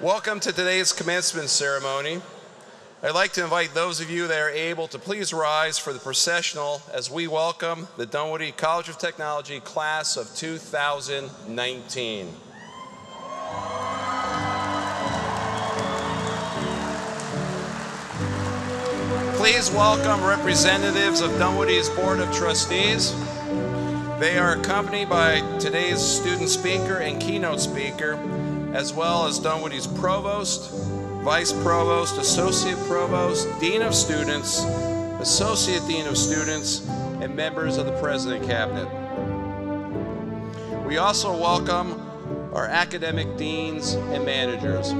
Welcome to today's commencement ceremony. I'd like to invite those of you that are able to please rise for the processional as we welcome the Dunwoody College of Technology class of 2019. Please welcome representatives of Dunwoody's Board of Trustees. They are accompanied by today's student speaker and keynote speaker, as well as Dunwoody's Provost, Vice Provost, Associate Provost, Dean of Students, Associate Dean of Students, and members of the President Cabinet. We also welcome our academic deans and managers.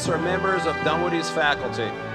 Us are members of Dunwoody's faculty.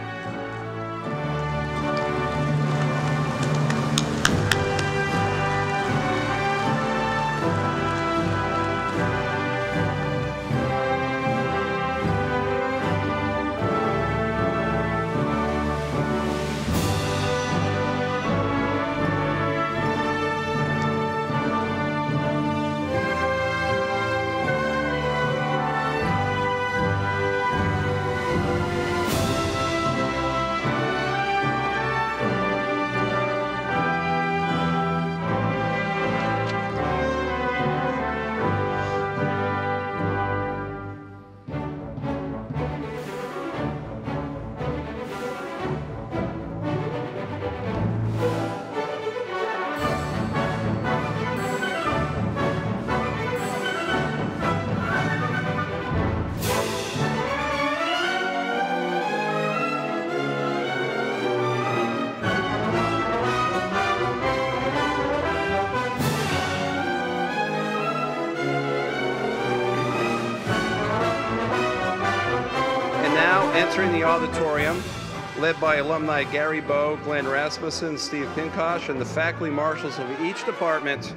Led by alumni Gary Bowe, Glenn Rasmussen, Steve Pinkosh, and the faculty marshals of each department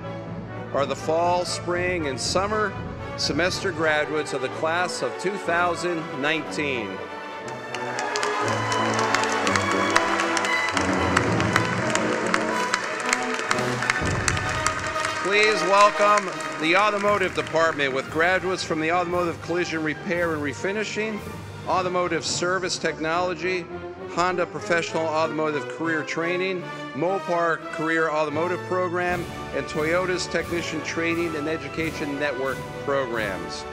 are the fall, spring, and summer semester graduates of the class of 2019. Please welcome the automotive department with graduates from the automotive collision repair and refinishing, automotive service technology, Honda professional automotive career training, Mopar career automotive program, and Toyota's technician training and education network programs.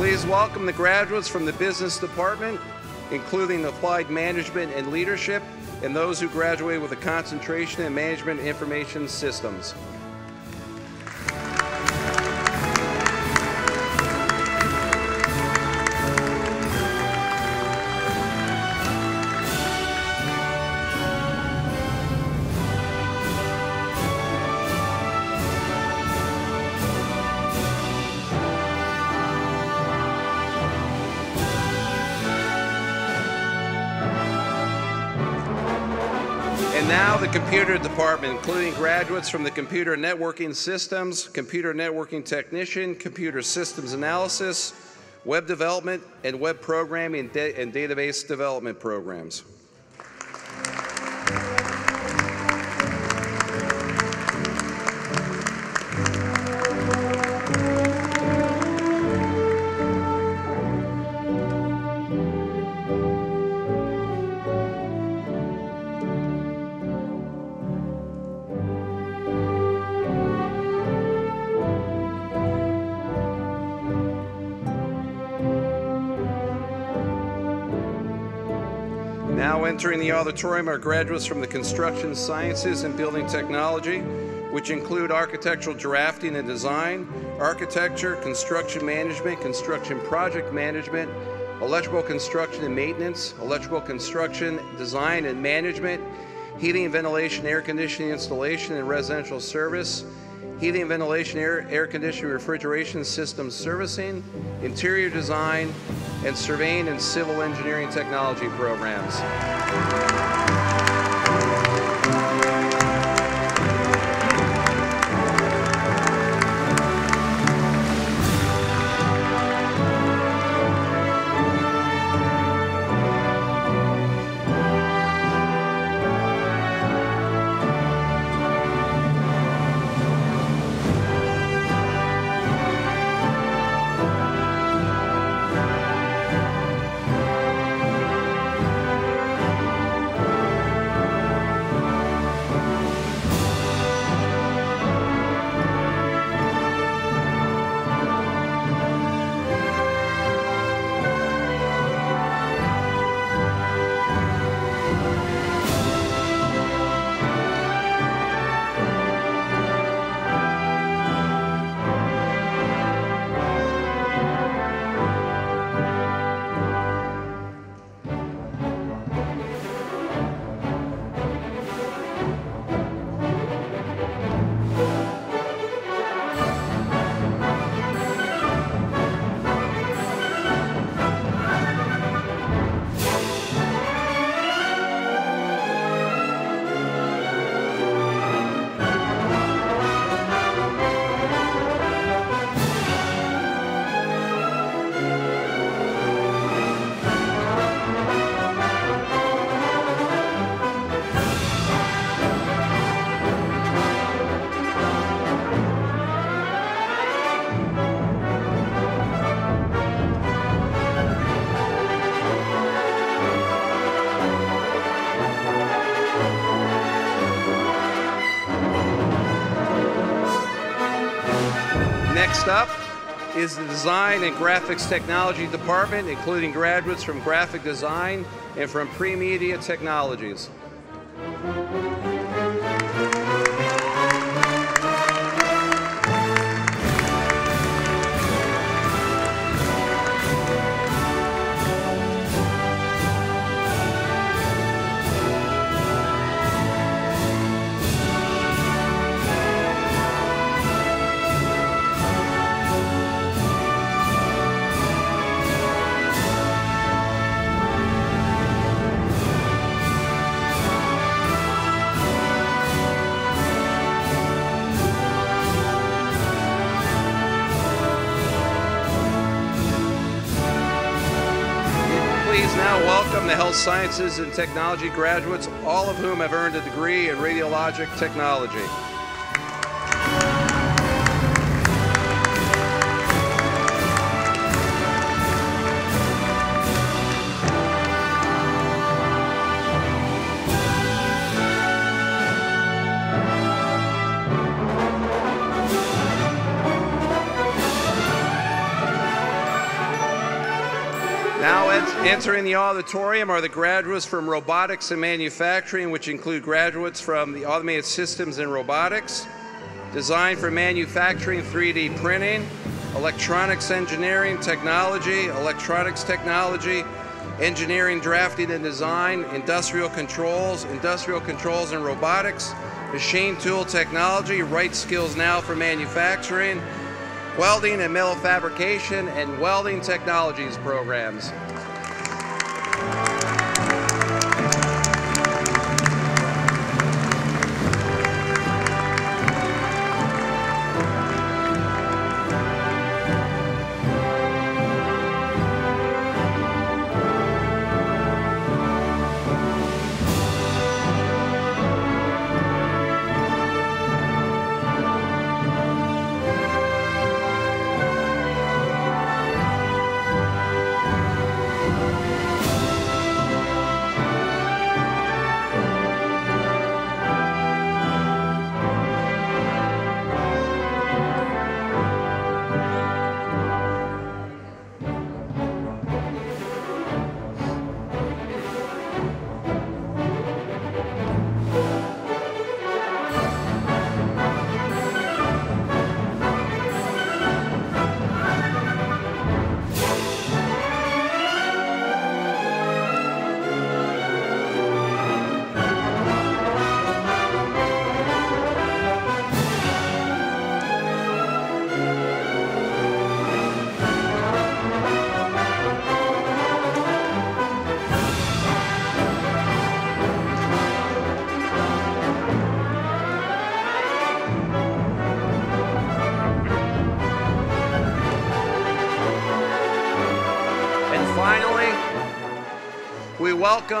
Please welcome the graduates from the business department, including applied management and leadership, and those who graduate with a concentration in management information systems. Computer department, including graduates from the computer networking systems, computer networking technician, computer systems analysis, web development, and web programming da- and database development programs. Entering the auditorium are graduates from the Construction Sciences and Building Technology, which include architectural drafting and design, architecture, construction management, construction project management, electrical construction and maintenance, electrical construction design and management, heating and ventilation, air conditioning installation and residential service, heating ventilation, air, air conditioning, refrigeration system servicing, interior design, and surveying and civil engineering technology programs. Next up is the Design and Graphics Technology Department, including graduates from Graphic Design and from Pre-Media Technologies. Sciences and technology graduates, all of whom have earned a degree in radiologic technology. Entering the auditorium are the graduates from robotics and manufacturing, which include graduates from the automated systems and robotics, design for manufacturing 3D printing, electronics engineering technology, electronics technology, engineering drafting and design, industrial controls, industrial controls and robotics, machine tool technology, right skills now for manufacturing, welding and metal fabrication, and welding technologies programs.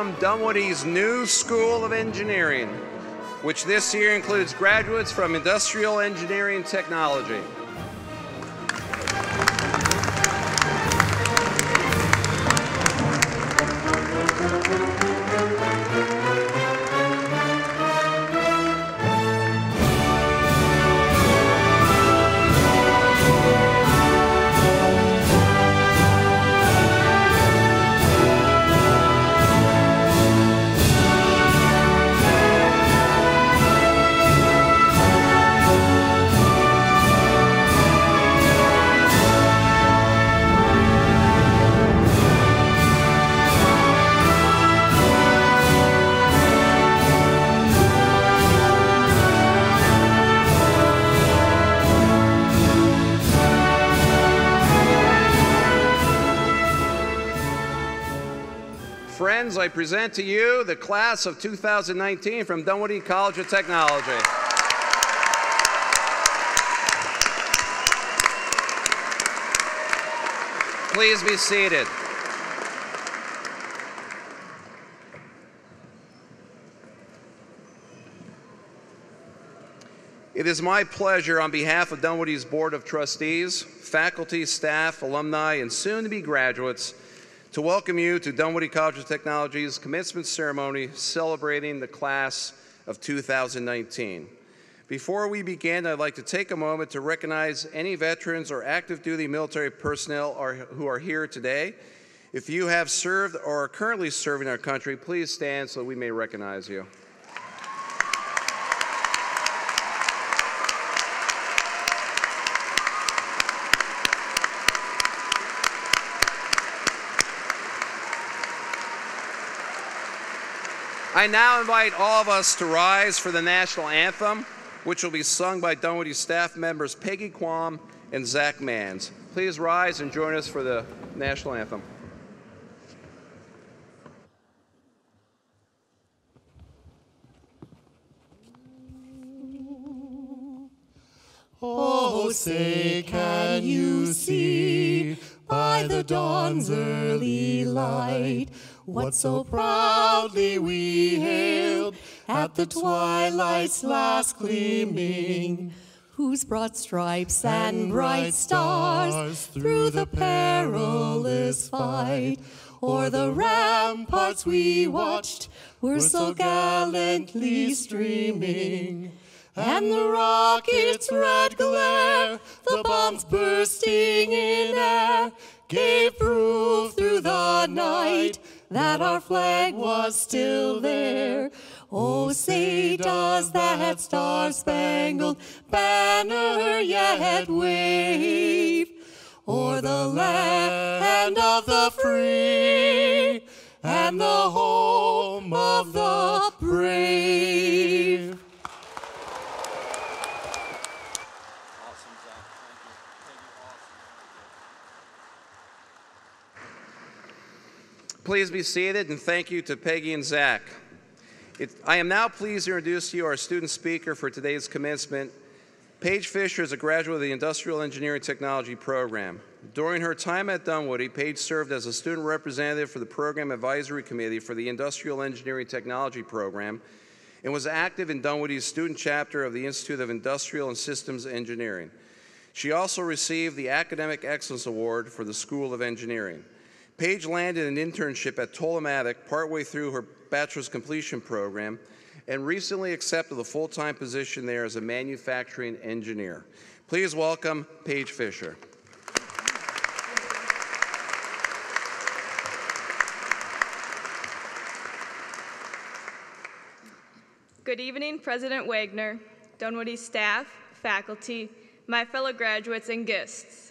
We Dunwoody's new School of Engineering, which this year includes graduates from Industrial Engineering Technology. Friends, I present to you the class of 2019 from Dunwoody College of Technology. Please be seated. It is my pleasure on behalf of Dunwoody's Board of Trustees, faculty, staff, alumni, and soon-to-be graduates to welcome you to Dunwoody College of Technology's commencement ceremony celebrating the class of 2019. Before we begin, I'd like to take a moment to recognize any veterans or active duty military personnel are, who are here today. If you have served or are currently serving our country, please stand so we may recognize you. I now invite all of us to rise for the national anthem, which will be sung by Dunwoody staff members Peggy Quam and Zach Mans. Please rise and join us for the national anthem. Oh, say, can you see by the dawn's early light what so proudly we hailed at the twilight's last gleaming? whose broad stripes and bright stars through the perilous fight o'er the ramparts we watched were so gallantly streaming. And the rocket's red glare, the bombs bursting in air, gave proof through the night that our flag was still there. Oh, say, does that star-spangled banner yet wave o'er the land of the free and the home of the brave? Please be seated and thank you to Peggy and Zach. It, I am now pleased to introduce to you our student speaker for today's commencement. Paige Fisher is a graduate of the Industrial Engineering Technology program. During her time at Dunwoody, Paige served as a student representative for the Program Advisory Committee for the Industrial Engineering Technology program and was active in Dunwoody's student chapter of the Institute of Industrial and Systems Engineering. She also received the Academic Excellence Award for the School of Engineering. Paige landed an internship at Tolomatic partway through her bachelor's completion program and recently accepted a full-time position there as a manufacturing engineer. Please welcome Paige Fisher. Good evening, President Wagner, Dunwoody staff, faculty, my fellow graduates, and guests.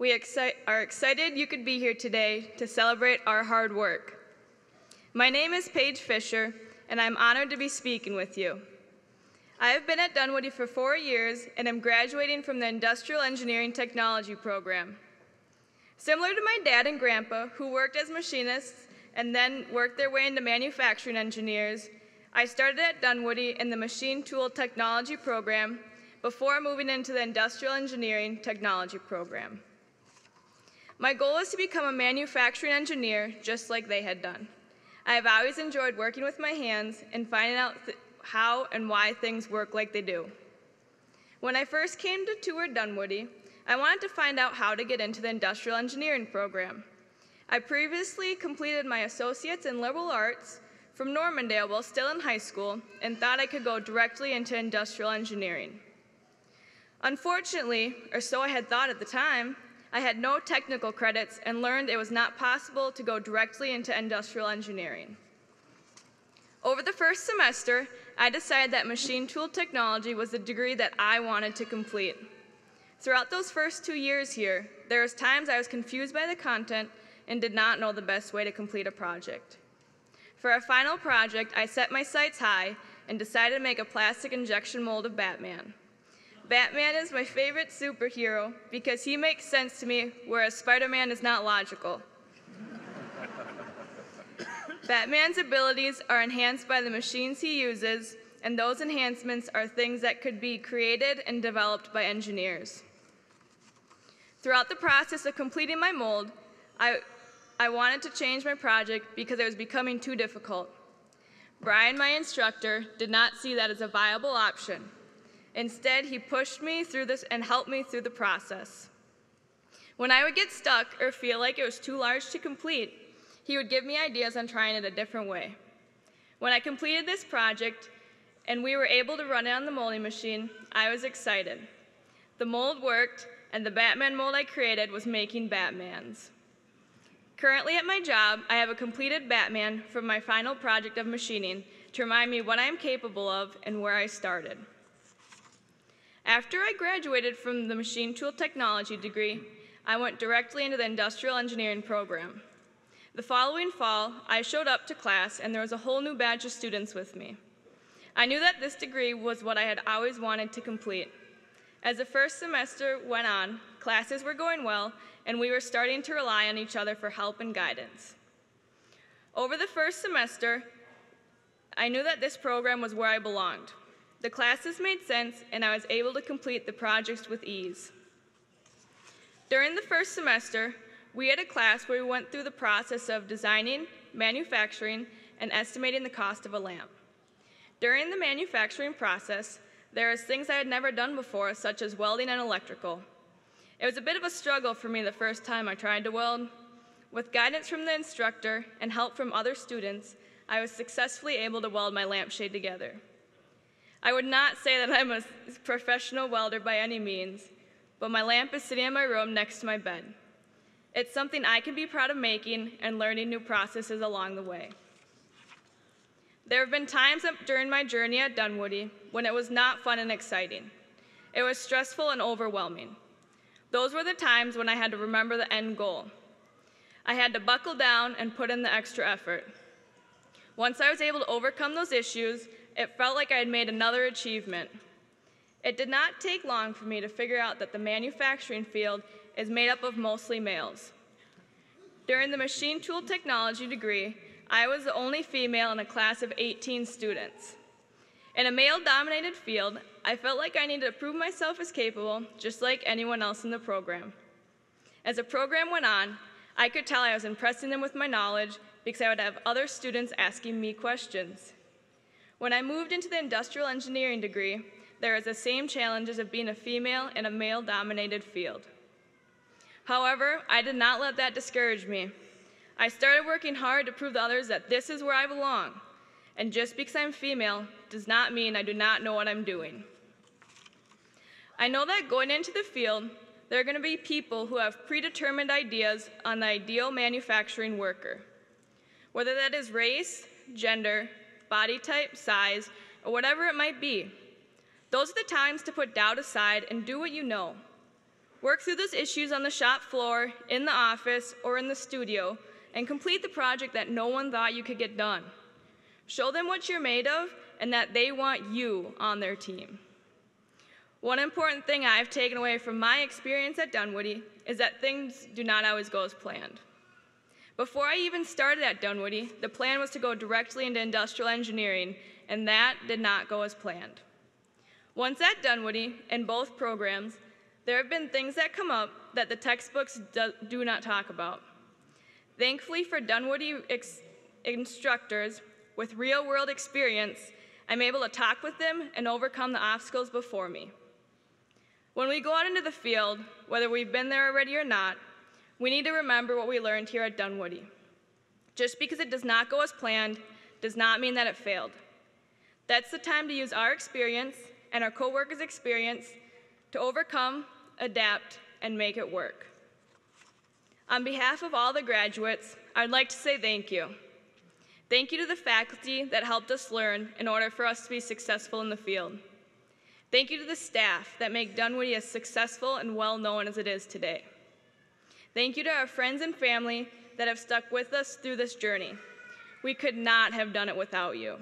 We exci are excited you could be here today to celebrate our hard work. My name is Paige Fisher, and I'm honored to be speaking with you. I have been at Dunwoody for four years and am graduating from the Industrial Engineering Technology program. Similar to my dad and grandpa, who worked as machinists and then worked their way into manufacturing engineers, I started at Dunwoody in the Machine Tool Technology program before moving into the Industrial Engineering Technology program. My goal is to become a manufacturing engineer just like they had done. I have always enjoyed working with my hands and finding out how and why things work like they do. When I first came to tour Dunwoody, I wanted to find out how to get into the industrial engineering program. I previously completed my associates in liberal arts from Normandale while still in high school and thought I could go directly into industrial engineering. Unfortunately, or so I had thought at the time, I had no technical credits and learned it was not possible to go directly into industrial engineering. Over the first semester, I decided that machine tool technology was the degree that I wanted to complete. Throughout those first two years here, there was times I was confused by the content and did not know the best way to complete a project. For our final project, I set my sights high and decided to make a plastic injection mold of Batman. Batman is my favorite superhero because he makes sense to me, whereas Spider Man is not logical. Batman's abilities are enhanced by the machines he uses, and those enhancements are things that could be created and developed by engineers. Throughout the process of completing my mold, I, I wanted to change my project because it was becoming too difficult. Brian, my instructor, did not see that as a viable option. Instead, he pushed me through this and helped me through the process. When I would get stuck or feel like it was too large to complete, he would give me ideas on trying it a different way. When I completed this project and we were able to run it on the molding machine, I was excited. The mold worked, and the Batman mold I created was making Batmans. Currently at my job, I have a completed Batman from my final project of machining to remind me what I am capable of and where I started. After I graduated from the machine tool technology degree, I went directly into the industrial engineering program. The following fall, I showed up to class and there was a whole new batch of students with me. I knew that this degree was what I had always wanted to complete. As the first semester went on, classes were going well, and we were starting to rely on each other for help and guidance. Over the first semester, I knew that this program was where I belonged. The classes made sense, and I was able to complete the projects with ease. During the first semester, we had a class where we went through the process of designing, manufacturing, and estimating the cost of a lamp. During the manufacturing process, there was things I had never done before, such as welding and electrical. It was a bit of a struggle for me the first time I tried to weld. With guidance from the instructor and help from other students, I was successfully able to weld my lampshade together. I would not say that I'm a professional welder by any means, but my lamp is sitting in my room next to my bed. It's something I can be proud of making and learning new processes along the way. There have been times during my journey at Dunwoody when it was not fun and exciting. It was stressful and overwhelming. Those were the times when I had to remember the end goal. I had to buckle down and put in the extra effort. Once I was able to overcome those issues, it felt like I had made another achievement. It did not take long for me to figure out that the manufacturing field is made up of mostly males. During the machine tool technology degree, I was the only female in a class of 18 students. In a male dominated field, I felt like I needed to prove myself as capable, just like anyone else in the program. As the program went on, I could tell I was impressing them with my knowledge because I would have other students asking me questions. When I moved into the industrial engineering degree, there was the same challenges of being a female in a male dominated field. However, I did not let that discourage me. I started working hard to prove to others that this is where I belong. And just because I'm female does not mean I do not know what I'm doing. I know that going into the field, there are going to be people who have predetermined ideas on the ideal manufacturing worker. Whether that is race, gender, body type, size, or whatever it might be. Those are the times to put doubt aside and do what you know. Work through those issues on the shop floor, in the office, or in the studio, and complete the project that no one thought you could get done. Show them what you're made of and that they want you on their team. One important thing I've taken away from my experience at Dunwoody is that things do not always go as planned. Before I even started at Dunwoody, the plan was to go directly into industrial engineering, and that did not go as planned. Once at Dunwoody, in both programs, There have been things that come up that the textbooks do, not talk about. Thankfully for Dunwoody instructors with real world experience, I'm able to talk with them and overcome the obstacles before me. When we go out into the field, whether we've been there already or not, we need to remember what we learned here at Dunwoody. Just because it does not go as planned does not mean that it failed. That's the time to use our experience and our coworkers' experience to overcome, adapt, and make it work. On behalf of all the graduates, I'd like to say thank you. Thank you to the faculty that helped us learn in order for us to be successful in the field. Thank you to the staff that make Dunwoody as successful and well known as it is today. Thank you to our friends and family that have stuck with us through this journey. We could not have done it without you.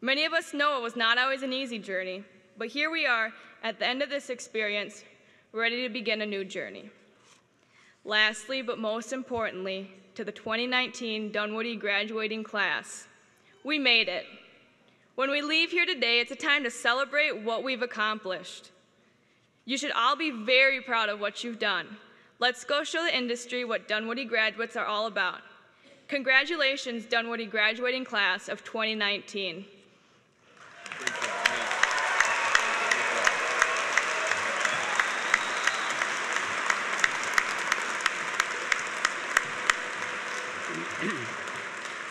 Many of us know it was not always an easy journey, but here we are at the end of this experience, ready to begin a new journey. Lastly, but most importantly, to the 2019 Dunwoody graduating class. We made it. When we leave here today, it's a time to celebrate what we've accomplished. You should all be very proud of what you've done. Let's go show the industry what Dunwoody graduates are all about. Congratulations, Dunwoody graduating class of 2019.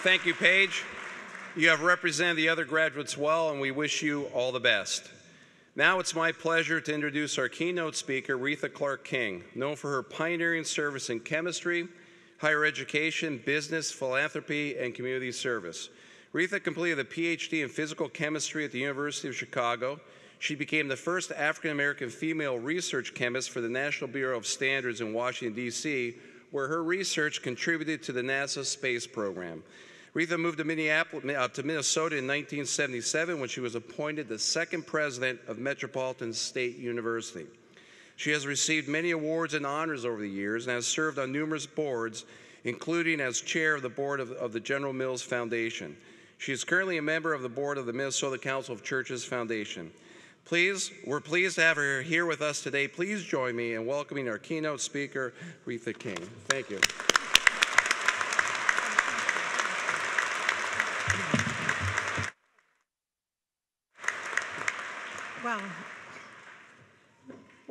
Thank you, Paige. You have represented the other graduates well, and we wish you all the best. Now it's my pleasure to introduce our keynote speaker, Reatha Clark King, known for her pioneering service in chemistry, higher education, business, philanthropy, and community service. Reatha completed a PhD in physical chemistry at the University of Chicago. She became the first African American female research chemist for the National Bureau of Standards in Washington, D.C., where her research contributed to the NASA space program. Reatha moved to, Minneapolis, uh, to Minnesota in 1977 when she was appointed the second president of Metropolitan State University. She has received many awards and honors over the years and has served on numerous boards, including as chair of the board of, of the General Mills Foundation. She is currently a member of the board of the Minnesota Council of Churches Foundation. Please, we're pleased to have her here with us today. Please join me in welcoming our keynote speaker, Reatha King. Thank you.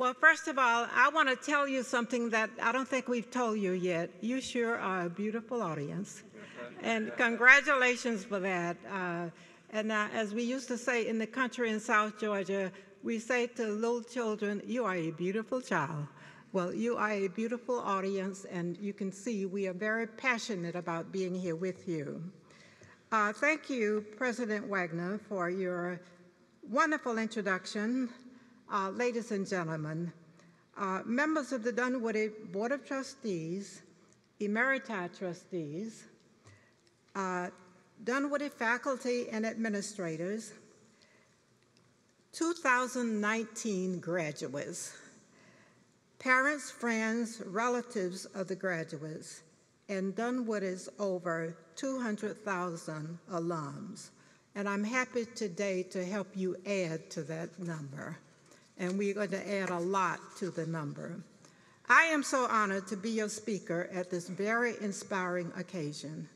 Well, well, first of all, I want to tell you something that I don't think we've told you yet. You sure are a beautiful audience, and congratulations for that. Uh, and uh, as we used to say in the country in South Georgia, we say to little children, "You are a beautiful child." Well, you are a beautiful audience, and you can see we are very passionate about being here with you. Uh, thank you, President Wagner, for your wonderful introduction. Uh, ladies and gentlemen, uh, members of the Dunwoody Board of Trustees, Emerita trustees, uh, Dunwoody faculty and administrators, 2019 graduates, parents, friends, relatives of the graduates, and Dunwoody's over 200,000 alums. And I'm happy today to help you add to that number. And we're going to add a lot to the number. I am so honored to be your speaker at this very inspiring occasion.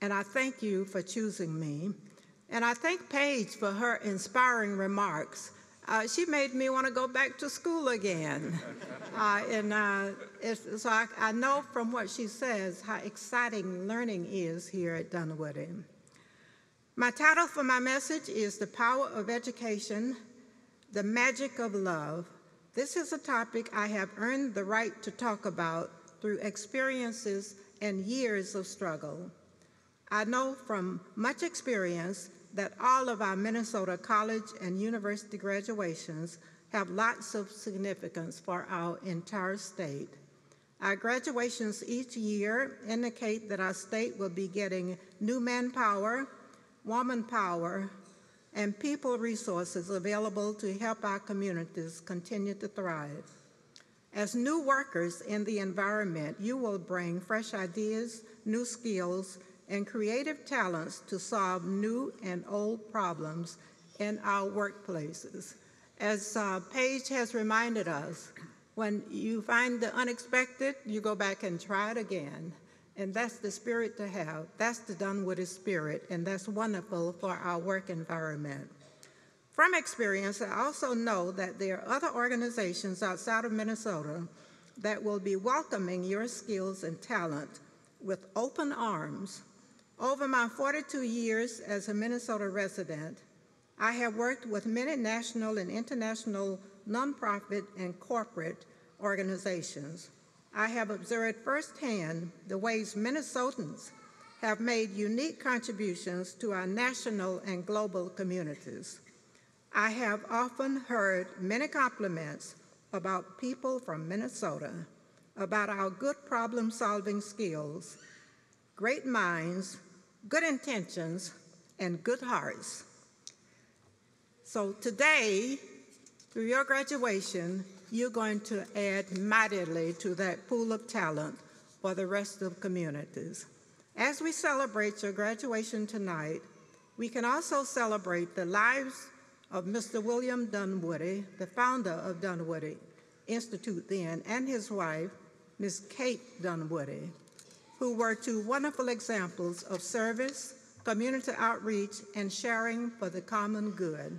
And I thank you for choosing me. And I thank Paige for her inspiring remarks. Uh, she made me want to go back to school again. uh, and uh, so I, I know from what she says how exciting learning is here at Dunwoody. My title for my message is The Power of Education, the Magic of Love. This is a topic I have earned the right to talk about through experiences and years of struggle. I know from much experience that all of our Minnesota college and university graduations have lots of significance for our entire state. Our graduations each year indicate that our state will be getting new manpower woman power, and people resources available to help our communities continue to thrive. As new workers in the environment, you will bring fresh ideas, new skills, and creative talents to solve new and old problems in our workplaces. As uh, Paige has reminded us, When you find the unexpected, you go back and try it again. And that's the spirit to have. That's the Dunwoody spirit, and that's wonderful for our work environment. From experience, I also know that there are other organizations outside of Minnesota that will be welcoming your skills and talent with open arms. Over my 42 years as a Minnesota resident, I have worked with many national and international nonprofit and corporate organizations. I have observed firsthand the ways Minnesotans have made unique contributions to our national and global communities. I have often heard many compliments about people from Minnesota, about our good problem solving skills, great minds, good intentions, and good hearts. So today, through your graduation, you're going to add mightily to that pool of talent for the rest of communities. As we celebrate your graduation tonight, we can also celebrate the lives of Mr. William Dunwoody, the founder of Dunwoody Institute then, and his wife, Ms. Kate Dunwoody, who were two wonderful examples of service, community outreach, and sharing for the common good.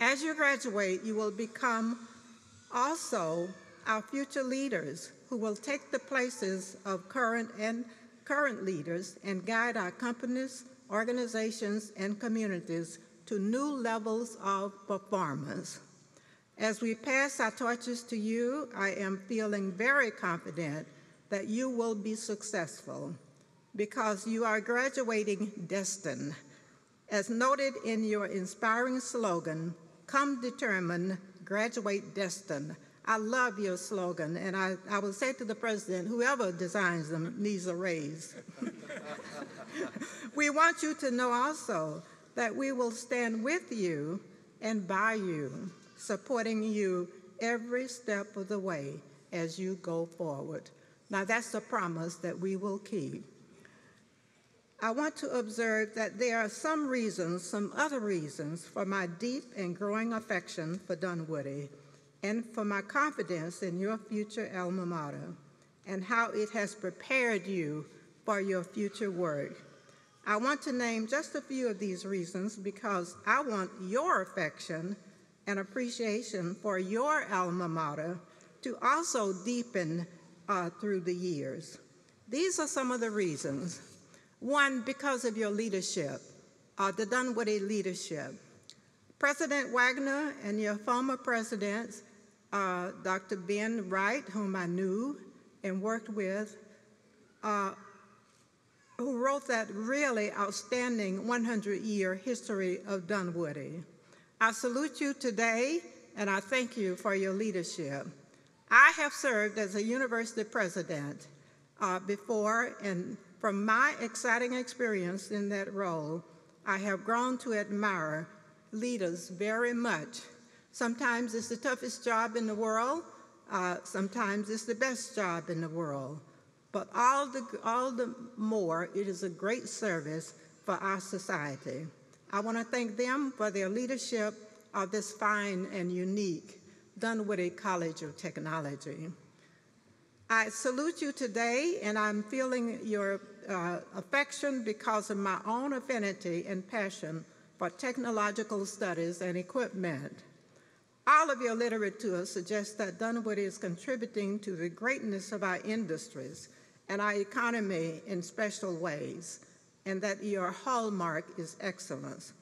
As you graduate, you will become also our future leaders who will take the places of current and current leaders and guide our companies, organizations, and communities to new levels of performance. As we pass our torches to you, I am feeling very confident that you will be successful because you are graduating destined. As noted in your inspiring slogan, come determined, graduate destined. I love your slogan, and I, I will say to the president, whoever designs them needs a raise. we want you to know also that we will stand with you and by you, supporting you every step of the way as you go forward. Now, that's a promise that we will keep. I want to observe that there are some reasons, some other reasons, for my deep and growing affection for Dunwoody and for my confidence in your future alma mater and how it has prepared you for your future work. I want to name just a few of these reasons because I want your affection and appreciation for your alma mater to also deepen uh, through the years. These are some of the reasons. One, because of your leadership, uh, the Dunwoody leadership. President Wagner and your former presidents, uh, Dr. Ben Wright, whom I knew and worked with, uh, who wrote that really outstanding 100 year history of Dunwoody. I salute you today and I thank you for your leadership. I have served as a university president uh, before, and from my exciting experience in that role, I have grown to admire leaders very much. Sometimes it's the toughest job in the world, uh, sometimes it's the best job in the world. But all the, all the more, it is a great service for our society. I want to thank them for their leadership of this fine and unique Dunwoody College of Technology. I salute you today, and I'm feeling your uh, affection because of my own affinity and passion for technological studies and equipment. All of your literature suggests that Dunwoody is contributing to the greatness of our industries and our economy in special ways, and that your hallmark is excellence.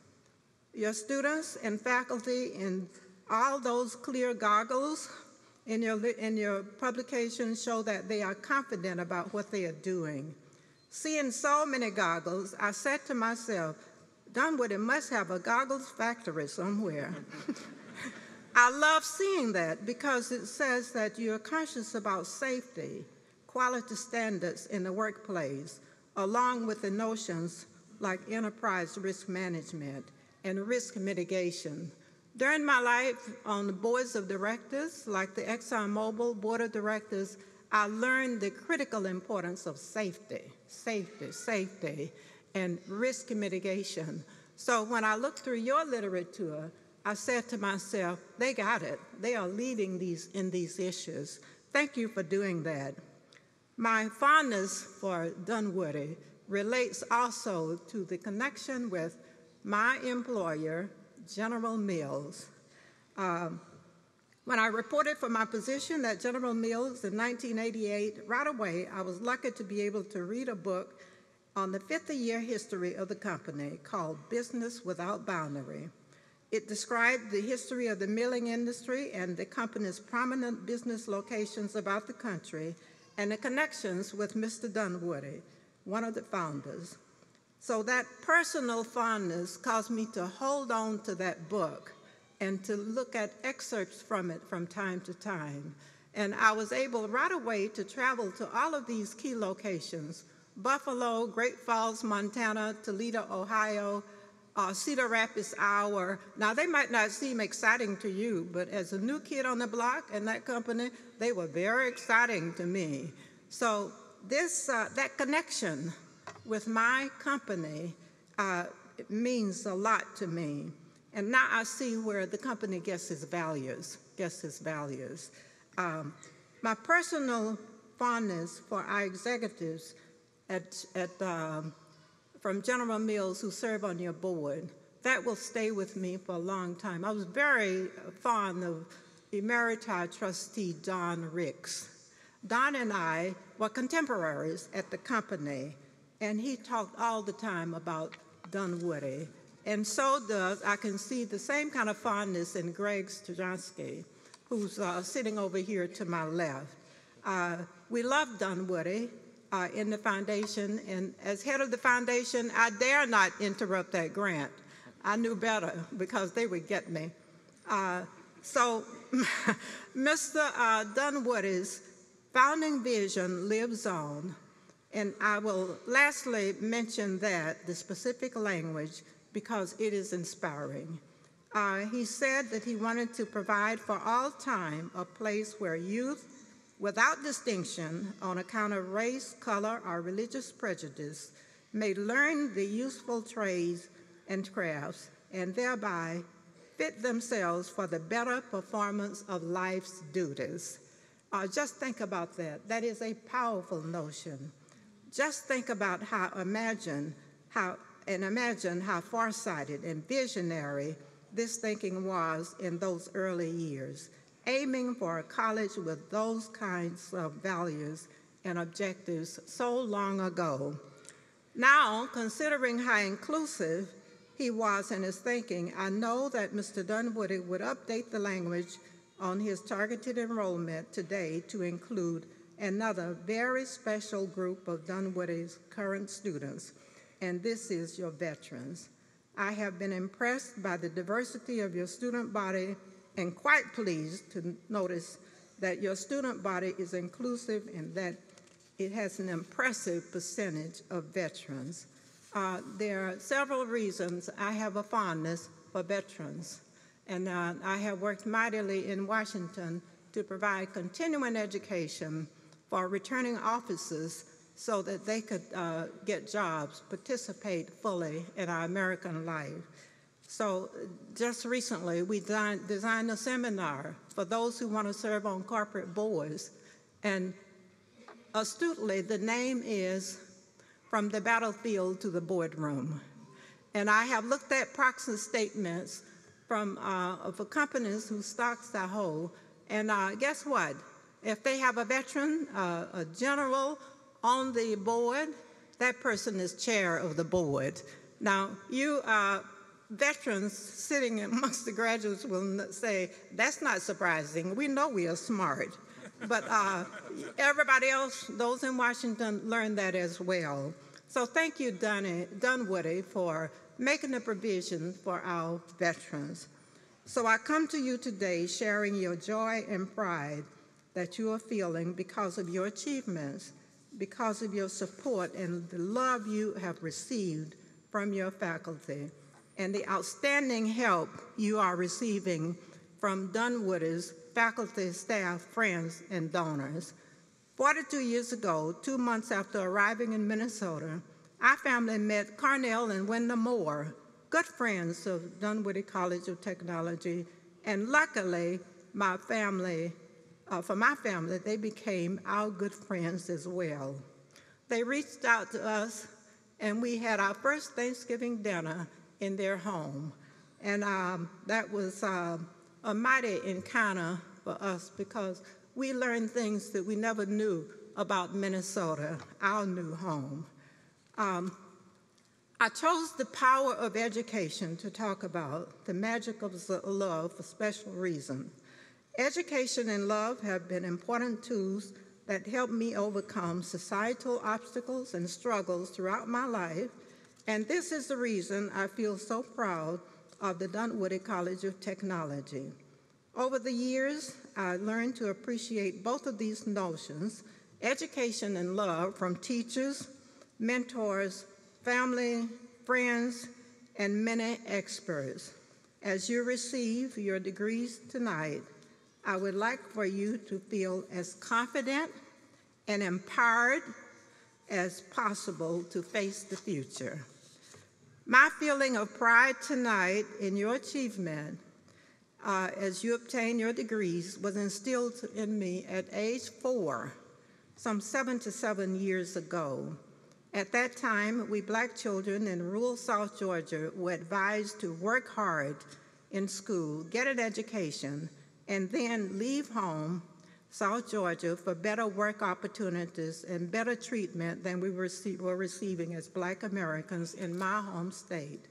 Your students and faculty in all those clear goggles in your, in your publications show that they are confident about what they are doing. Seeing so many goggles, I said to myself, Dunwoody must have a goggles factory somewhere. I love seeing that because it says that you're conscious about safety quality standards in the workplace, along with the notions like enterprise risk management and risk mitigation. During my life on the boards of directors, like the ExxonMobil Board of Directors, I learned the critical importance of safety, safety, safety, and risk mitigation. So when I looked through your literature, I said to myself, they got it. They are leading these in these issues. Thank you for doing that. My fondness for Dunwoody relates also to the connection with my employer, General Mills. Um, when I reported for my position at General Mills in 1988, right away I was lucky to be able to read a book on the 50 year history of the company called Business Without Boundary. It described the history of the milling industry and the company's prominent business locations about the country and the connections with Mr. Dunwoody, one of the founders. So that personal fondness caused me to hold on to that book and to look at excerpts from it from time to time. And I was able right away to travel to all of these key locations Buffalo, Great Falls, Montana, Toledo, Ohio, uh, Cedar Rapids, Iowa. Now, they might not seem exciting to you, but as a new kid on the block in that company, they were very exciting to me. So, this, uh, that connection with my company uh, means a lot to me. And now I see where the company gets its values, gets its values. Um, my personal fondness for our executives at, at um, from General Mills who serve on your board, that will stay with me for a long time. I was very fond of Emeriti trustee Don Ricks. Don and I were contemporaries at the company, and he talked all the time about Dunwoody. And so does, I can see the same kind of fondness in Greg Stajansky, who's uh, sitting over here to my left. Uh, we love Dunwoody uh, in the foundation, and as head of the foundation, I dare not interrupt that grant. I knew better because they would get me. Uh, so, Mr. Uh, Dunwoody's founding vision lives on, and I will lastly mention that the specific language because it is inspiring. Uh, he said that he wanted to provide for all time a place where youth, without distinction on account of race, color, or religious prejudice, may learn the useful trades and crafts and thereby fit themselves for the better performance of life's duties. Uh, just think about that. That is a powerful notion. Just think about how, imagine how and imagine how farsighted and visionary this thinking was in those early years, aiming for a college with those kinds of values and objectives so long ago. Now, considering how inclusive he was in his thinking, I know that Mr. Dunwoody would update the language on his targeted enrollment today to include another very special group of Dunwoody's current students and this is your veterans. I have been impressed by the diversity of your student body and quite pleased to notice that your student body is inclusive and that it has an impressive percentage of veterans. Uh, there are several reasons I have a fondness for veterans, and uh, I have worked mightily in Washington to provide continuing education for returning officers so that they could uh, get jobs, participate fully in our American life. So just recently, we designed, a seminar for those who want to serve on corporate boards. And astutely, the name is From the Battlefield to the Boardroom. And I have looked at proxy statements from uh, for companies whose stocks I hold, and uh, guess what? If they have a veteran, uh, a general, on the board, that person is chair of the board. Now, you uh, veterans sitting amongst the graduates will say, that's not surprising. We know we are smart. But uh, everybody else, those in Washington, learned that as well. So thank you, Dunny, Dunwoody, for making the provision for our veterans. So I come to you today sharing your joy and pride that you are feeling because of your achievements because of your support and the love you have received from your faculty and the outstanding help you are receiving from Dunwoody's faculty, staff, friends, and donors. 42 years ago, two months after arriving in Minnesota, our family met Carnell and Wendell Moore, good friends of Dunwoody College of Technology, and luckily, my family, uh, for my family, they became our good friends as well. They reached out to us, and we had our first Thanksgiving dinner in their home. And um, that was uh, a mighty encounter for us because we learned things that we never knew about Minnesota, our new home. Um, I chose the power of education to talk about the magic of love for special reason. Education and love have been important tools that helped me overcome societal obstacles and struggles throughout my life, and this is the reason I feel so proud of the Dunwoody College of Technology. Over the years, I learned to appreciate both of these notions, education and love, from teachers, mentors, family, friends, and many experts. As you receive your degrees tonight, I would like for you to feel as confident and empowered as possible to face the future. My feeling of pride tonight in your achievement uh, as you obtain your degrees was instilled in me at age four, some seven to seven years ago. At that time, we black children in rural South Georgia were advised to work hard in school, get an education, and then leave home, South Georgia, for better work opportunities and better treatment than we were, receiving as black Americans in my home state.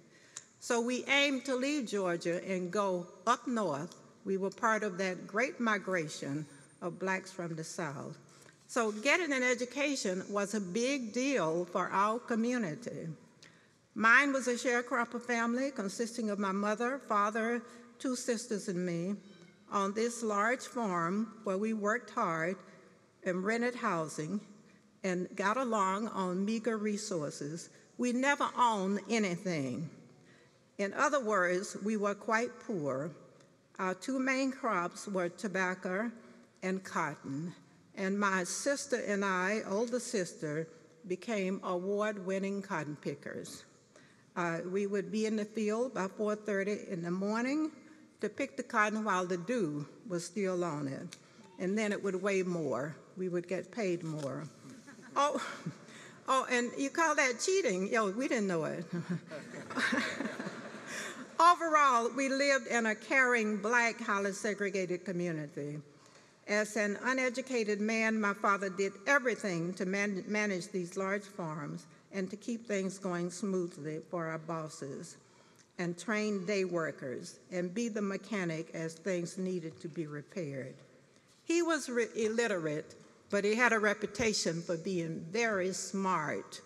So we aimed to leave Georgia and go up north. We were part of that great migration of blacks from the South. So getting an education was a big deal for our community. Mine was a sharecropper family consisting of my mother, father, two sisters, and me on this large farm where we worked hard and rented housing and got along on meager resources. We never owned anything. In other words, we were quite poor. Our two main crops were tobacco and cotton, and my sister and I, older sister, became award-winning cotton pickers. Uh, we would be in the field by 4.30 in the morning to pick the cotton while the dew was still on it. And then it would weigh more. We would get paid more. oh, oh, and you call that cheating? Yo, we didn't know it. Overall, we lived in a caring, black, highly segregated community. As an uneducated man, my father did everything to man manage these large farms and to keep things going smoothly for our bosses and train day workers and be the mechanic as things needed to be repaired. He was illiterate, but he had a reputation for being very smart.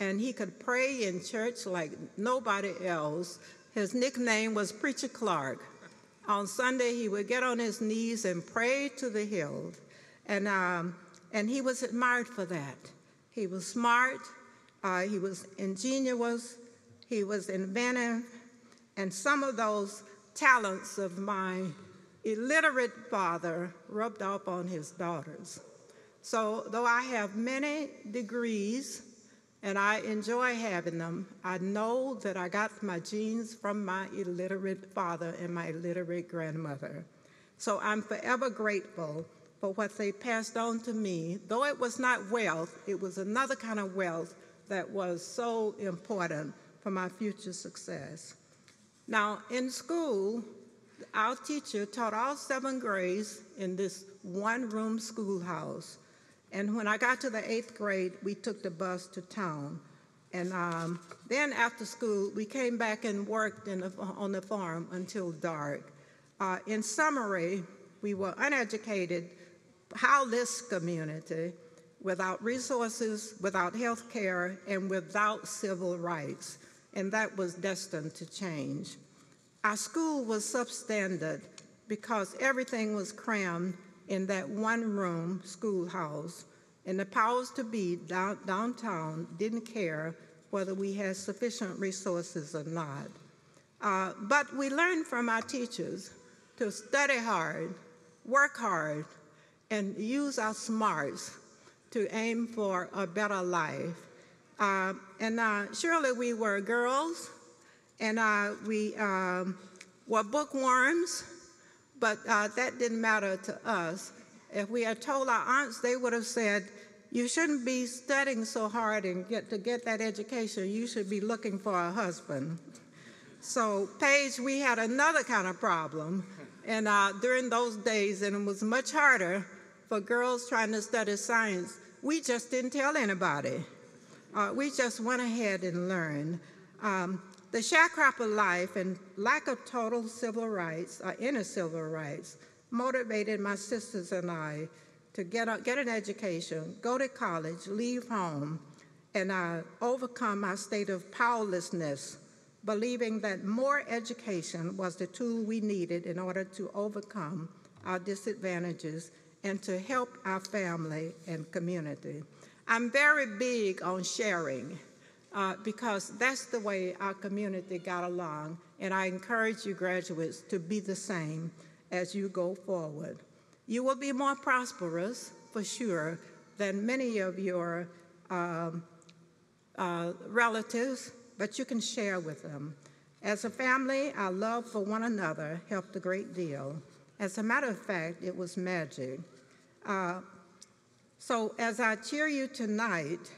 And he could pray in church like nobody else his nickname was Preacher Clark. On Sunday, he would get on his knees and pray to the hills, and, um, and he was admired for that. He was smart, uh, he was ingenious, he was inventive, and some of those talents of my illiterate father rubbed off on his daughters. So, though I have many degrees and I enjoy having them. I know that I got my genes from my illiterate father and my illiterate grandmother. So I'm forever grateful for what they passed on to me. Though it was not wealth, it was another kind of wealth that was so important for my future success. Now, in school, our teacher taught all seven grades in this one room schoolhouse. And when I got to the eighth grade, we took the bus to town. And um, then after school, we came back and worked the, on the farm until dark. Uh, in summary, we were uneducated, houseless community without resources, without health care, and without civil rights. And that was destined to change. Our school was substandard because everything was crammed in that one room schoolhouse, and the powers to be down, downtown didn't care whether we had sufficient resources or not. Uh, but we learned from our teachers to study hard, work hard, and use our smarts to aim for a better life. Uh, and uh, surely we were girls and uh, we um, were bookworms, but uh, that didn't matter to us. If we had told our aunts, they would have said, you shouldn't be studying so hard and get to get that education. You should be looking for a husband. So, Paige, we had another kind of problem. And uh, during those days, and it was much harder for girls trying to study science, we just didn't tell anybody. Uh, we just went ahead and learned. Um, the sharecropper life and lack of total civil rights, or uh, inner civil rights, motivated my sisters and I to get, a, get an education, go to college, leave home, and uh, overcome my state of powerlessness, believing that more education was the tool we needed in order to overcome our disadvantages and to help our family and community. I'm very big on sharing uh, because that's the way our community got along, and I encourage you graduates to be the same as you go forward. You will be more prosperous, for sure, than many of your um, uh, relatives, but you can share with them. As a family, our love for one another helped a great deal. As a matter of fact, it was magic. Uh, so, as I cheer you tonight,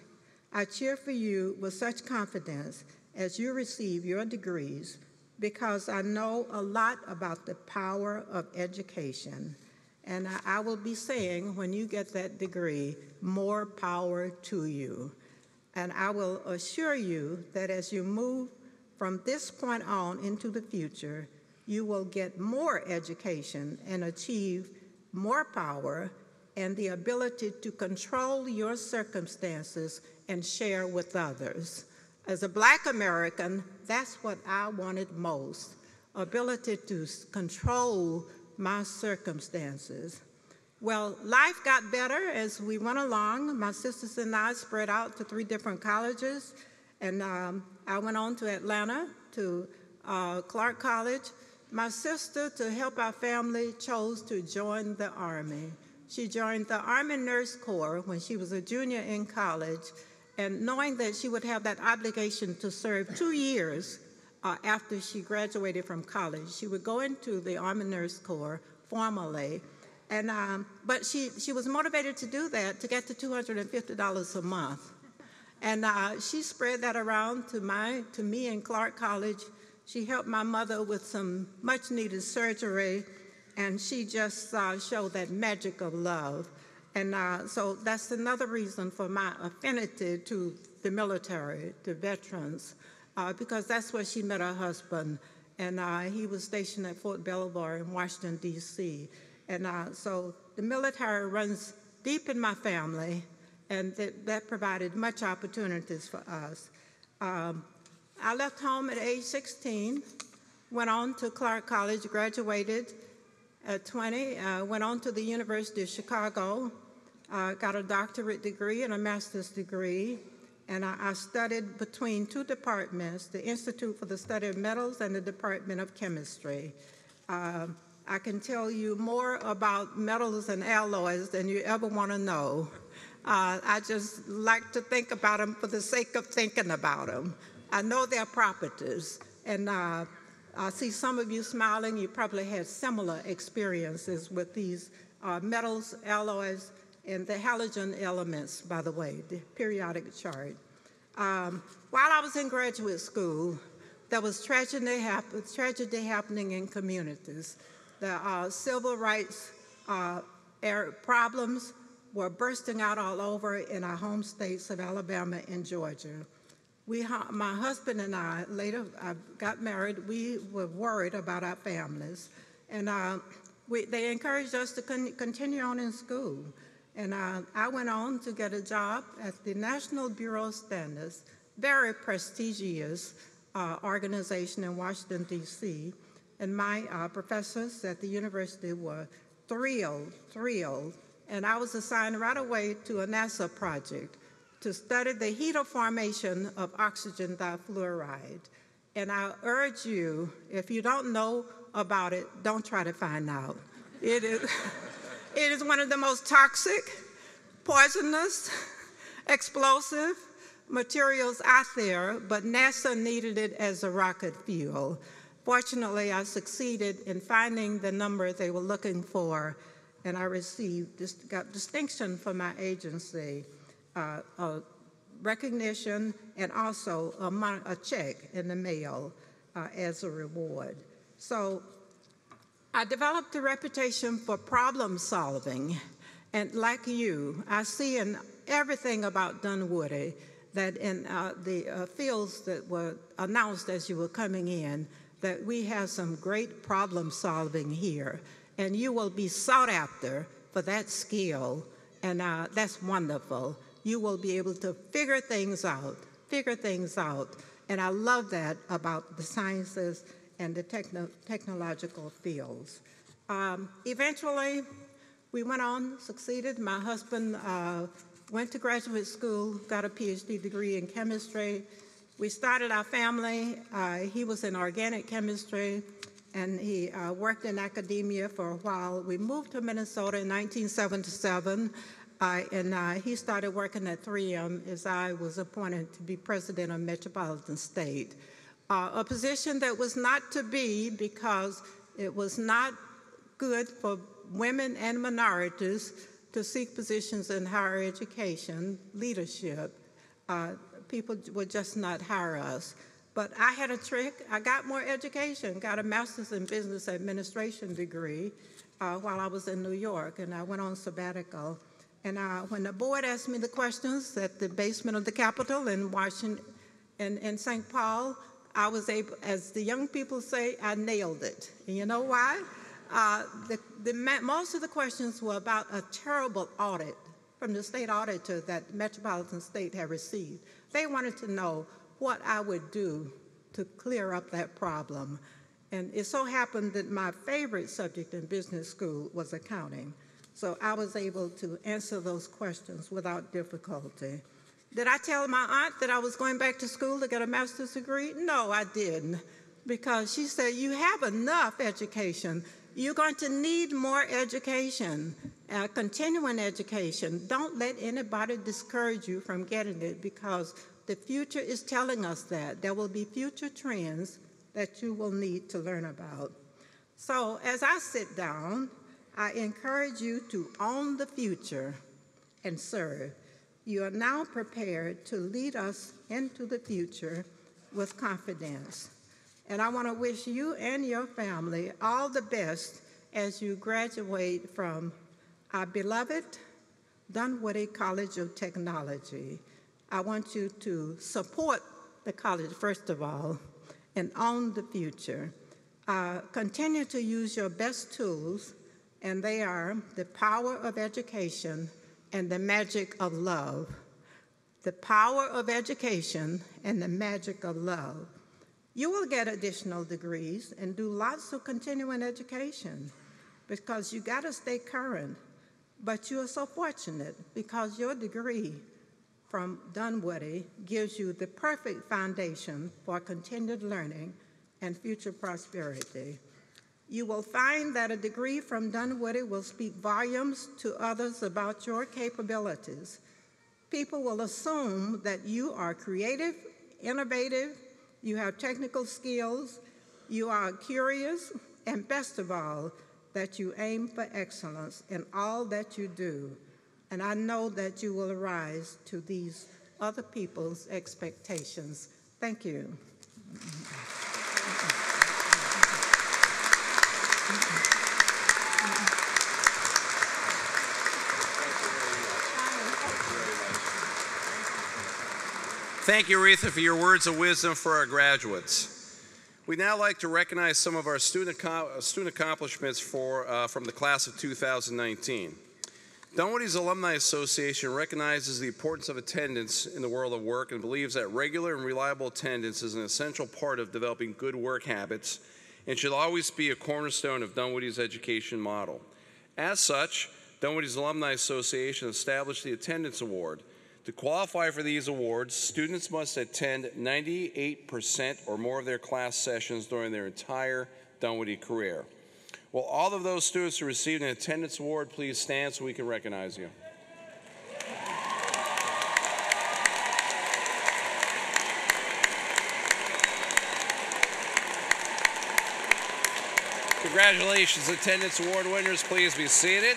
I cheer for you with such confidence as you receive your degrees because I know a lot about the power of education. And I will be saying, when you get that degree, more power to you. And I will assure you that as you move from this point on into the future, you will get more education and achieve more power and the ability to control your circumstances and share with others. As a black American, that's what I wanted most ability to control my circumstances. Well, life got better as we went along. My sisters and I spread out to three different colleges, and um, I went on to Atlanta to uh, Clark College. My sister, to help our family, chose to join the Army. She joined the Army Nurse Corps when she was a junior in college, and knowing that she would have that obligation to serve two years uh, after she graduated from college. She would go into the Army Nurse Corps formally, and um, but she she was motivated to do that to get to $250 a month, and uh, she spread that around to my to me in Clark College. She helped my mother with some much needed surgery, and she just uh, showed that magic of love. And uh, so that's another reason for my affinity to the military, to veterans uh, because that's where she met her husband. And uh, he was stationed at Fort Belvoir in Washington, D.C. And uh, so the military runs deep in my family, and that, that provided much opportunities for us. Um, I left home at age 16, went on to Clark College, graduated at 20, uh, went on to the University of Chicago, uh, got a doctorate degree and a master's degree and I, I, studied between two departments, the Institute for the Study of Metals and the Department of Chemistry. Uh, I can tell you more about metals and alloys than you ever want to know. Uh, I just like to think about them for the sake of thinking about them. I know their properties, and uh, I see some of you smiling. You probably had similar experiences with these uh, metals, alloys, and the halogen elements, by the way, the periodic chart. Um, while I was in graduate school, there was tragedy, happen, tragedy happening in communities. The uh, civil rights uh, problems were bursting out all over in our home states of Alabama and Georgia. We, my husband and I, later I got married, we were worried about our families. And uh, we, they encouraged us to con continue on in school. And uh, I went on to get a job at the National Bureau of Standards, very prestigious uh, organization in Washington, D.C. And my uh, professors at the university were thrilled, thrilled. And I was assigned right away to a NASA project to study the heat of formation of oxygen difluoride. And I urge you, if you don't know about it, don't try to find out. It is. It is one of the most toxic, poisonous, explosive, materials out there, but NASA needed it as a rocket fuel. Fortunately, I succeeded in finding the number they were looking for, and I received, got distinction for my agency, uh, a recognition, and also a, a, check in the mail uh, as a reward. So I developed a reputation for problem solving, and like you, I see in everything about Dunwoody that in uh, the uh, fields that were announced as you were coming in, that we have some great problem solving here, and you will be sought after for that skill, and uh, that's wonderful. You will be able to figure things out, figure things out, and I love that about the sciences and the techno technological fields. Um, eventually, we went on, succeeded. My husband uh, went to graduate school, got a PhD degree in chemistry, we started our family. Uh, he was in organic chemistry and he uh, worked in academia for a while. We moved to Minnesota in 1977 and he started working at 3M as I was appointed to be president of Metropolitan State. Uh, a position that was not to be because it was not good for women and minorities to seek positions in higher education, leadership. Uh, people would just not hire us. But I had a trick. I got more education, got a master's in business administration degree uh, while I was in New York, and I went on sabbatical. And uh, when the board asked me the questions at the basement of the Capitol in Washington, in, in St. Paul, I was able, as the young people say, I nailed it. And you know why? Uh, the, the, most of the questions were about a terrible audit from the state auditor that Metropolitan State had received. They wanted to know what I would do to clear up that problem. And it so happened that my favorite subject in business school was accounting. So I was able to answer those questions without difficulty. Did I tell my aunt that I was going back to school to get a master's degree? No, I didn't. Because she said, You have enough education. You're going to need more education, uh, continuing education. Don't let anybody discourage you from getting it because the future is telling us that. There will be future trends that you will need to learn about. So, as I sit down, I encourage you to own the future and serve. You are now prepared to lead us into the future with confidence. And I want to wish you and your family all the best as you graduate from our beloved Dunwoody College of Technology. I want you to support the college, first of all, and own the future. Uh, continue to use your best tools, and they are the power of education and the magic of love. The power of education and the magic of love. You will get additional degrees and do lots of continuing education because you got to stay current. But you are so fortunate because your degree from Dunwoody gives you the perfect foundation for continued learning and future prosperity. You will find that a degree from Dunwoody will speak volumes to others about your capabilities. People will assume that you are creative, innovative, you have technical skills, you are curious, and best of all, that you aim for excellence in all that you do. And I know that you will rise to these other people's expectations. Thank you. Thank you, Reatha, for your words of wisdom for our graduates. We'd now like to recognize some of our student, student accomplishments for, uh, from the class of 2019. Dunwoody's Alumni Association recognizes the importance of attendance in the world of work and believes that regular and reliable attendance is an essential part of developing good work habits and should always be a cornerstone of Dunwoody's education model. As such, Dunwoody's Alumni Association established the Attendance Award – to qualify for these awards, students must attend 98% or more of their class sessions during their entire Dunwoody career. Will all of those students who received an attendance award please stand so we can recognize you? Congratulations, attendance award winners. Please be seated.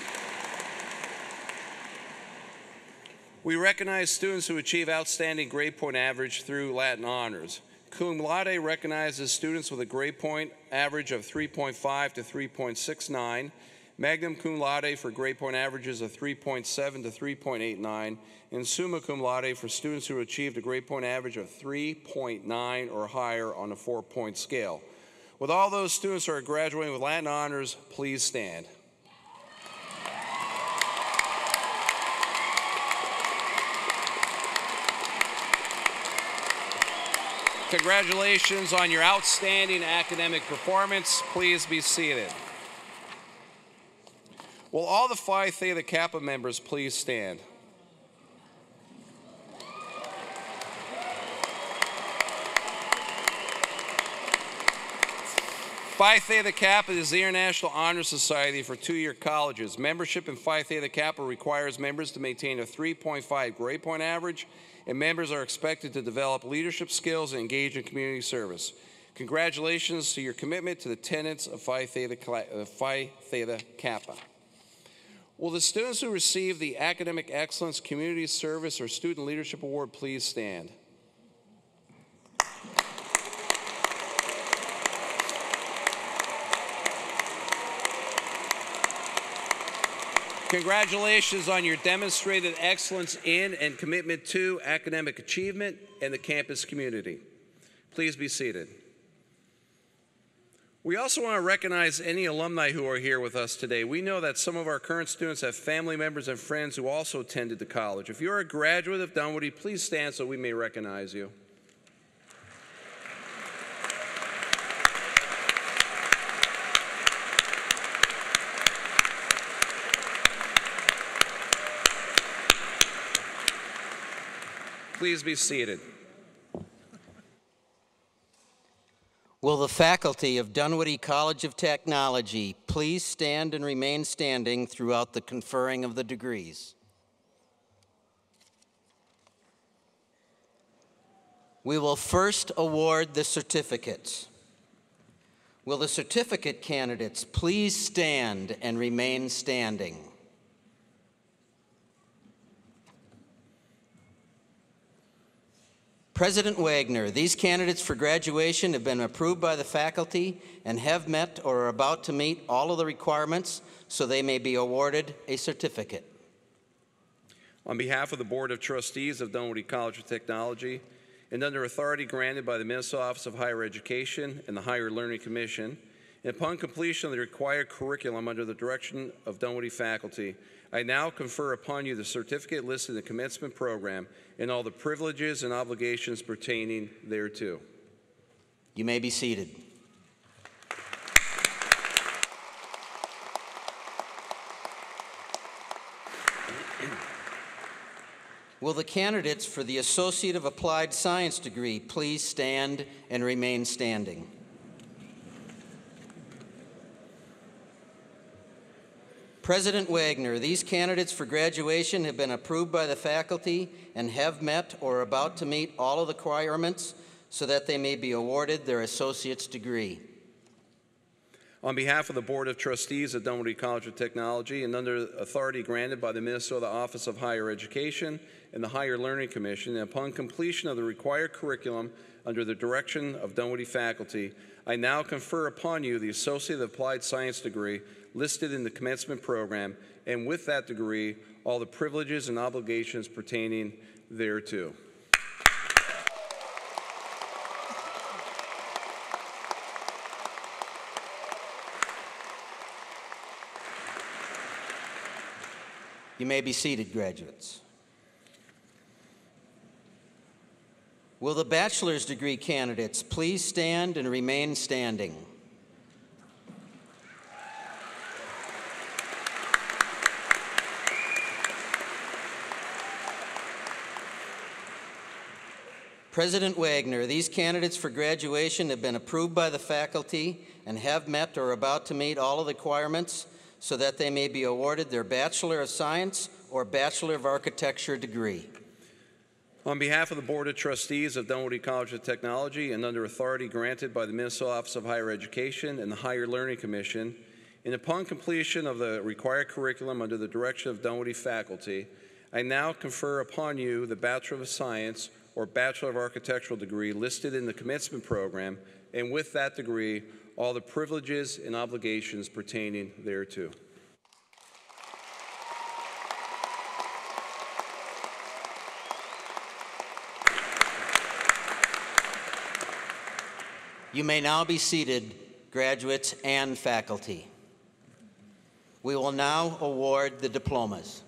We recognize students who achieve outstanding grade point average through Latin honors. Cum laude recognizes students with a grade point average of 3.5 to 3.69, magna cum laude for grade point averages of 3.7 to 3.89, and summa cum laude for students who achieved a grade point average of 3.9 or higher on a four point scale. With all those students who are graduating with Latin honors, please stand. Congratulations on your outstanding academic performance. Please be seated. Will all the Phi Theta Kappa members please stand? Phi Theta Kappa is the International Honor Society for two-year colleges. Membership in Phi Theta Kappa requires members to maintain a 3.5 grade point average, and members are expected to develop leadership skills and engage in community service. Congratulations to your commitment to the tenets of Phi Theta, uh, Phi Theta Kappa. Will the students who receive the Academic Excellence Community Service or Student Leadership Award please stand? Congratulations on your demonstrated excellence in and commitment to academic achievement and the campus community. Please be seated. We also want to recognize any alumni who are here with us today. We know that some of our current students have family members and friends who also attended the college. If you're a graduate of Dunwoody, please stand so we may recognize you. Please be seated. Will the faculty of Dunwoody College of Technology please stand and remain standing throughout the conferring of the degrees? We will first award the certificates. Will the certificate candidates please stand and remain standing? President Wagner, these candidates for graduation have been approved by the faculty and have met or are about to meet all of the requirements so they may be awarded a certificate. On behalf of the Board of Trustees of Dunwoody College of Technology, and under authority granted by the Minnesota Office of Higher Education and the Higher Learning Commission, and upon completion of the required curriculum under the direction of Dunwoody faculty, I now confer upon you the certificate listed in the commencement program and all the privileges and obligations pertaining thereto. You may be seated. Will the candidates for the Associate of Applied Science degree please stand and remain standing? President Wagner, these candidates for graduation have been approved by the faculty and have met or are about to meet all of the requirements so that they may be awarded their associate's degree. On behalf of the Board of Trustees of Dunwoody College of Technology and under authority granted by the Minnesota Office of Higher Education and the Higher Learning Commission, and upon completion of the required curriculum under the direction of Dunwoody faculty, I now confer upon you the Associate of Applied Science degree listed in the commencement program, and with that degree, all the privileges and obligations pertaining thereto. You may be seated, graduates. Will the bachelor's degree candidates please stand and remain standing? President Wagner, these candidates for graduation have been approved by the faculty and have met or are about to meet all of the requirements so that they may be awarded their Bachelor of Science or Bachelor of Architecture degree. On behalf of the Board of Trustees of Dunwoody College of Technology and under authority granted by the Minnesota Office of Higher Education and the Higher Learning Commission, and upon completion of the required curriculum under the direction of Dunwoody faculty, I now confer upon you the Bachelor of Science or Bachelor of Architectural degree listed in the commencement program, and with that degree, all the privileges and obligations pertaining thereto. You may now be seated, graduates and faculty. We will now award the diplomas.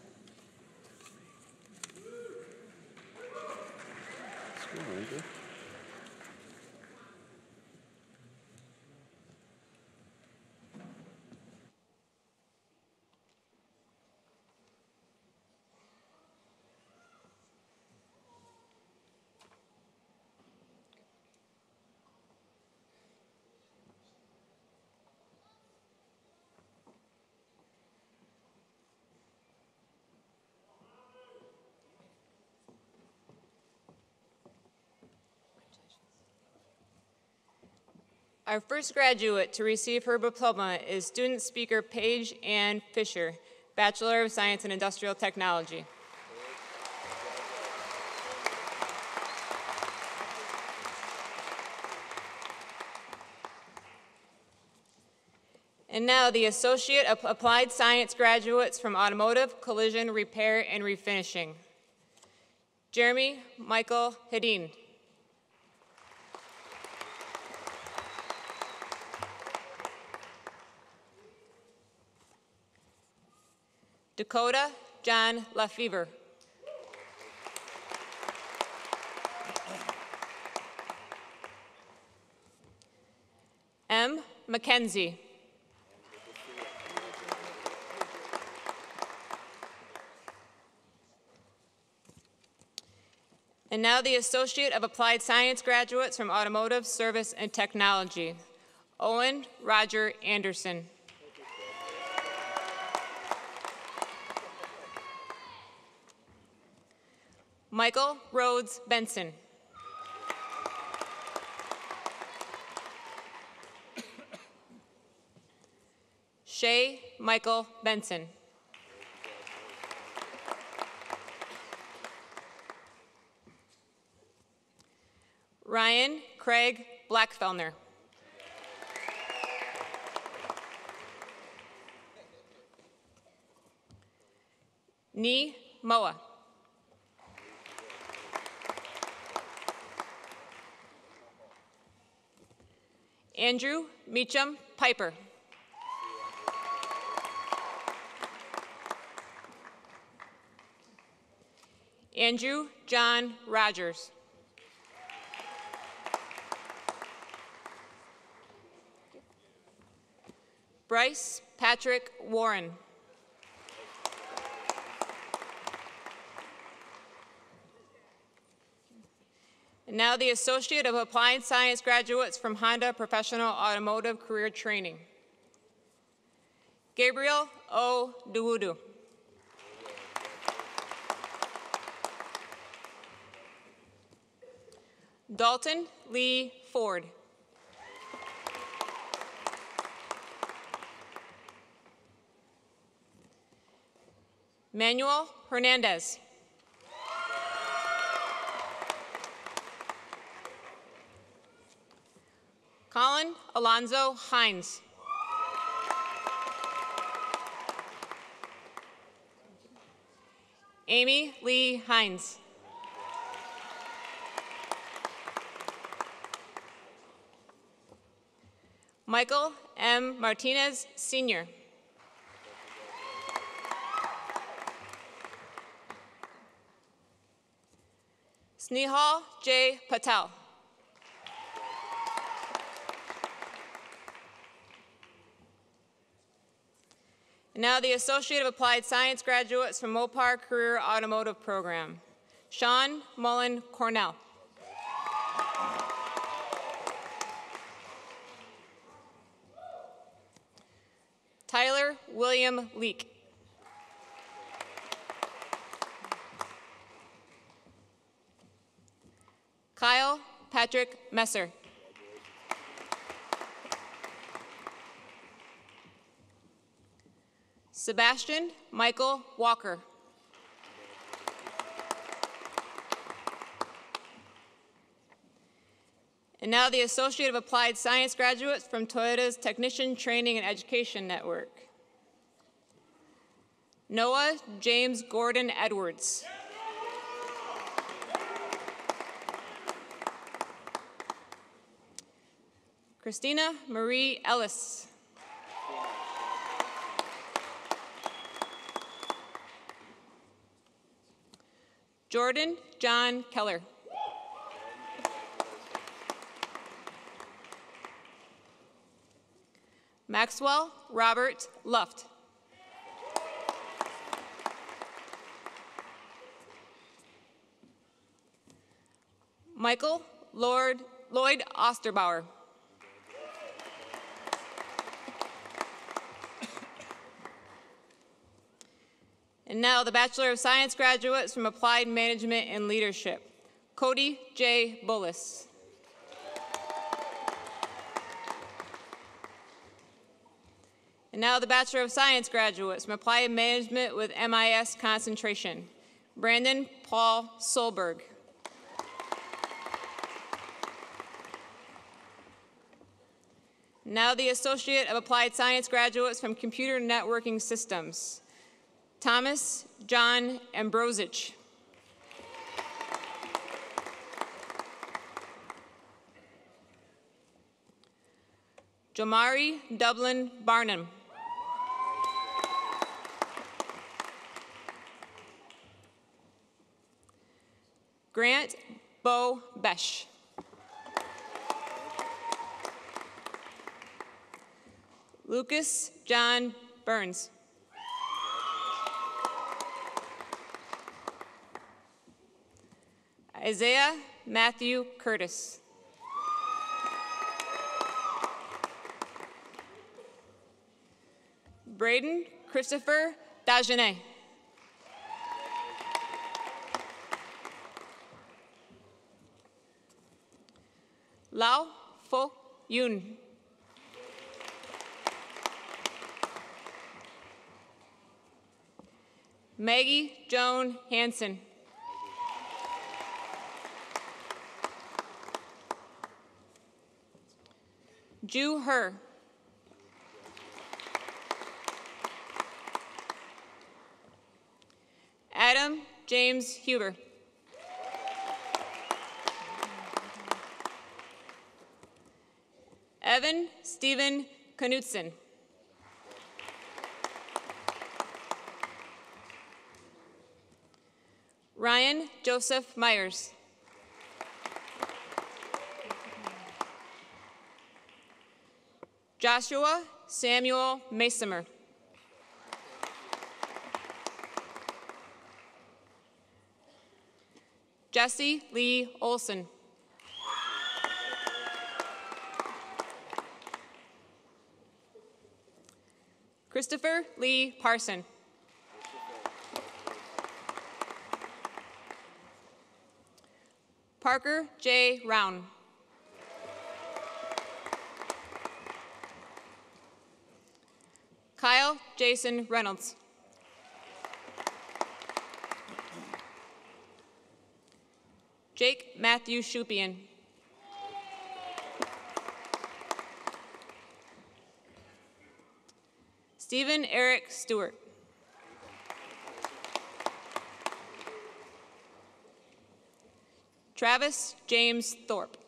Our first graduate to receive her diploma is student speaker Paige Ann Fisher, Bachelor of Science in Industrial Technology. And now the Associate of Applied Science graduates from Automotive, Collision, Repair, and Refinishing. Jeremy Michael Hedin. Dakota John LaFever. M. Mackenzie. And now the Associate of Applied Science graduates from Automotive, Service, and Technology, Owen Roger Anderson. Michael Rhodes Benson. Shay Michael Benson. Ryan Craig Blackfellner. Nee Moa. Andrew Meacham Piper. Andrew John Rogers. Bryce Patrick Warren. Now the Associate of Applied Science graduates from Honda Professional Automotive Career Training. Gabriel O. Duwudu. Dalton Lee Ford. Manuel Hernandez. Colin Alonzo Hines. Amy Lee Hines. Michael M. Martinez, Sr. Snehal J. Patel. Now the Associate of Applied Science graduates from Mopar Career Automotive Program. Sean Mullen Cornell. Tyler William Leake. Kyle Patrick Messer. Sebastian Michael Walker. And now the Associate of Applied Science graduates from Toyota's Technician Training and Education Network. Noah James Gordon Edwards. Christina Marie Ellis. Jordan John Keller. Maxwell Robert Luft. Michael Lord Lloyd Osterbauer. And now the Bachelor of Science graduates from Applied Management and Leadership. Cody J. Bullis. And now the Bachelor of Science graduates from Applied Management with MIS concentration. Brandon Paul Solberg. Now the Associate of Applied Science graduates from Computer Networking Systems. Thomas John Ambrosich. Jamari Dublin Barnum. Grant Bo Besh. Lucas John Burns. Isaiah Matthew Curtis. Braden Christopher Dagenet. Lao Fo Yun. Maggie Joan Hanson. Ju Her. Adam James Huber. Evan Stephen Knutson. Ryan Joseph Myers. Joshua Samuel Masomer. Jesse Lee Olson. Christopher Lee Parson. Parker J. Round. Kyle Jason Reynolds. Jake Matthew Shupian. Stephen Eric Stewart. Travis James Thorpe.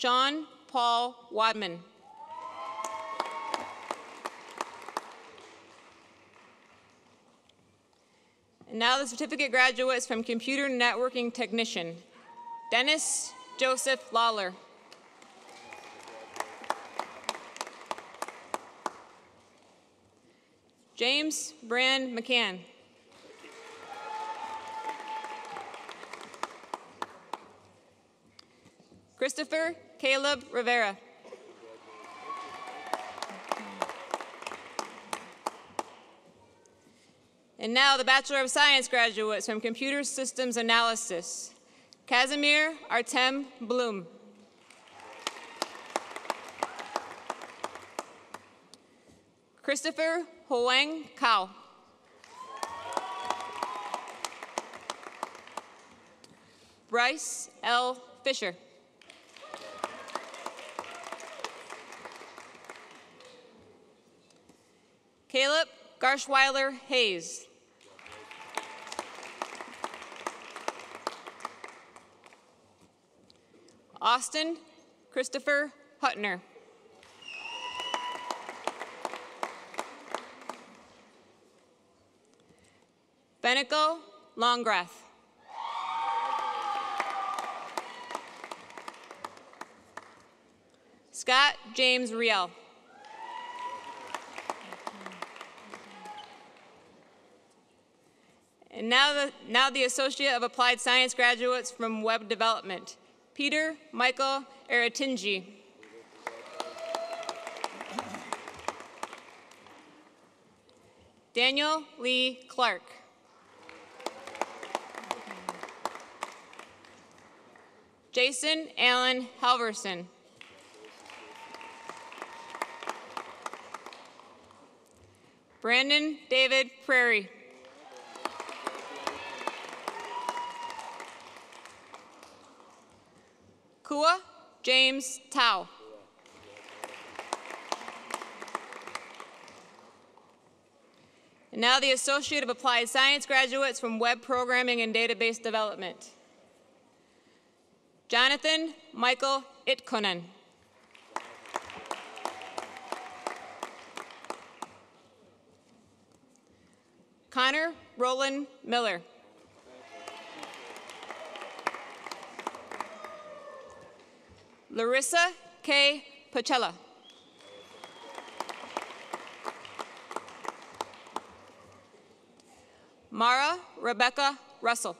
Sean Paul Wadman. And now the certificate graduates from Computer Networking Technician, Dennis Joseph Lawler. James Brand McCann. Christopher Caleb Rivera. And now the Bachelor of Science graduates from Computer Systems Analysis, Casimir Artem Bloom. Christopher Huang Kao. Bryce L. Fisher. Caleb Garschweiler Hayes. Austin Christopher Huttner. Benico Longgrath. Scott James Riel. And now the, now the Associate of Applied Science graduates from Web Development, Peter Michael Aratinji. Daniel Lee Clark. Jason Allen Halverson. Brandon David Prairie. James Tao. And now the Associate of Applied Science graduates from Web Programming and Database Development. Jonathan Michael Itkonen. Connor Roland Miller. Larissa K. Pachella. Mara Rebecca Russell.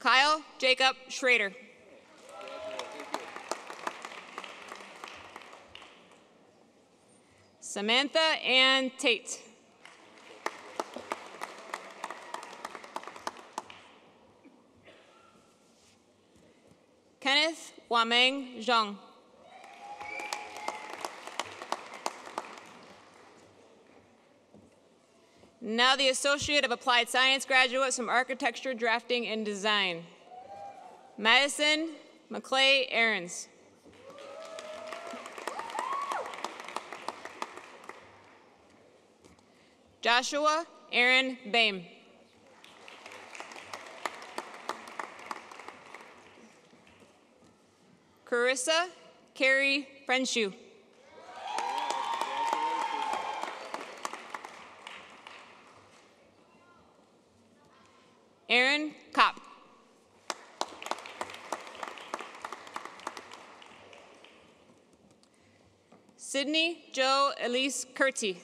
Kyle Jacob Schrader. Samantha Ann Tate. Kenneth Wameng Zhang. Now the Associate of Applied Science graduates from Architecture, Drafting, and Design. Madison McClay Aarons. Joshua Aaron Bame. Carissa Carrie Frenshu. Aaron Kopp. Sydney Joe Elise Curti.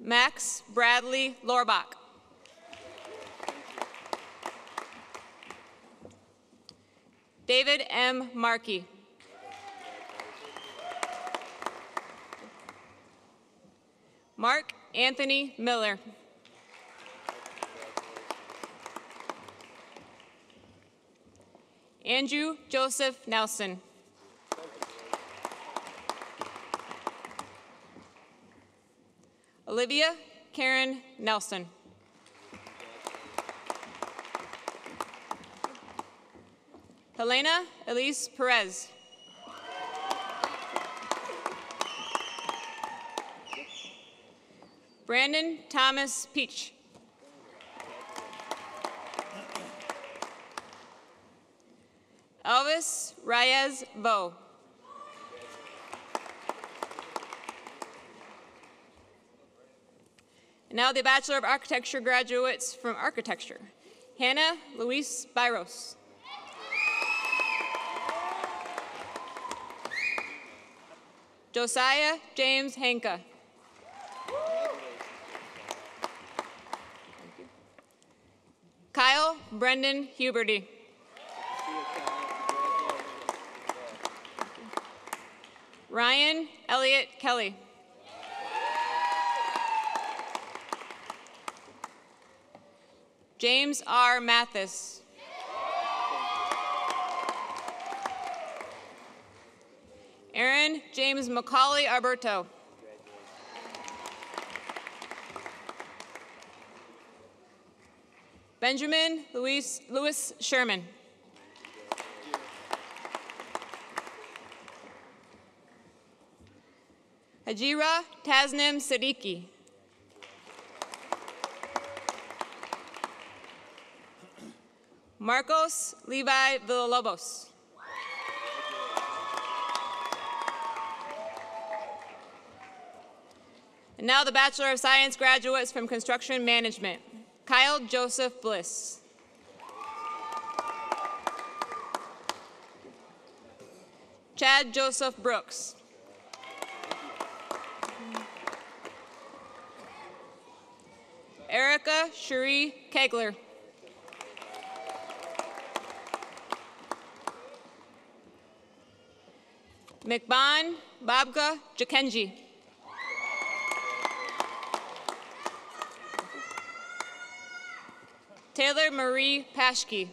Max Bradley Lorbach. David M. Markey. Mark Anthony Miller. Andrew Joseph Nelson. Olivia Karen Nelson. Helena Elise Perez. Brandon Thomas Peach. Elvis Reyes Vo. And now the Bachelor of Architecture graduates from Architecture. Hannah Luis Byros. Josiah James Hanka. Kyle Brendan Huberty. Ryan Elliott Kelly. James R. Mathis. Aaron James Macaulay Alberto. Benjamin Louis, Louis Sherman. Hajira Tasnim Siddiqui. Marcos Levi Villalobos. And now the Bachelor of Science graduates from Construction Management. Kyle Joseph Bliss. Chad Joseph Brooks. Erica Cherie Kegler. McBon Babka Jakenji. Taylor Marie Paschke.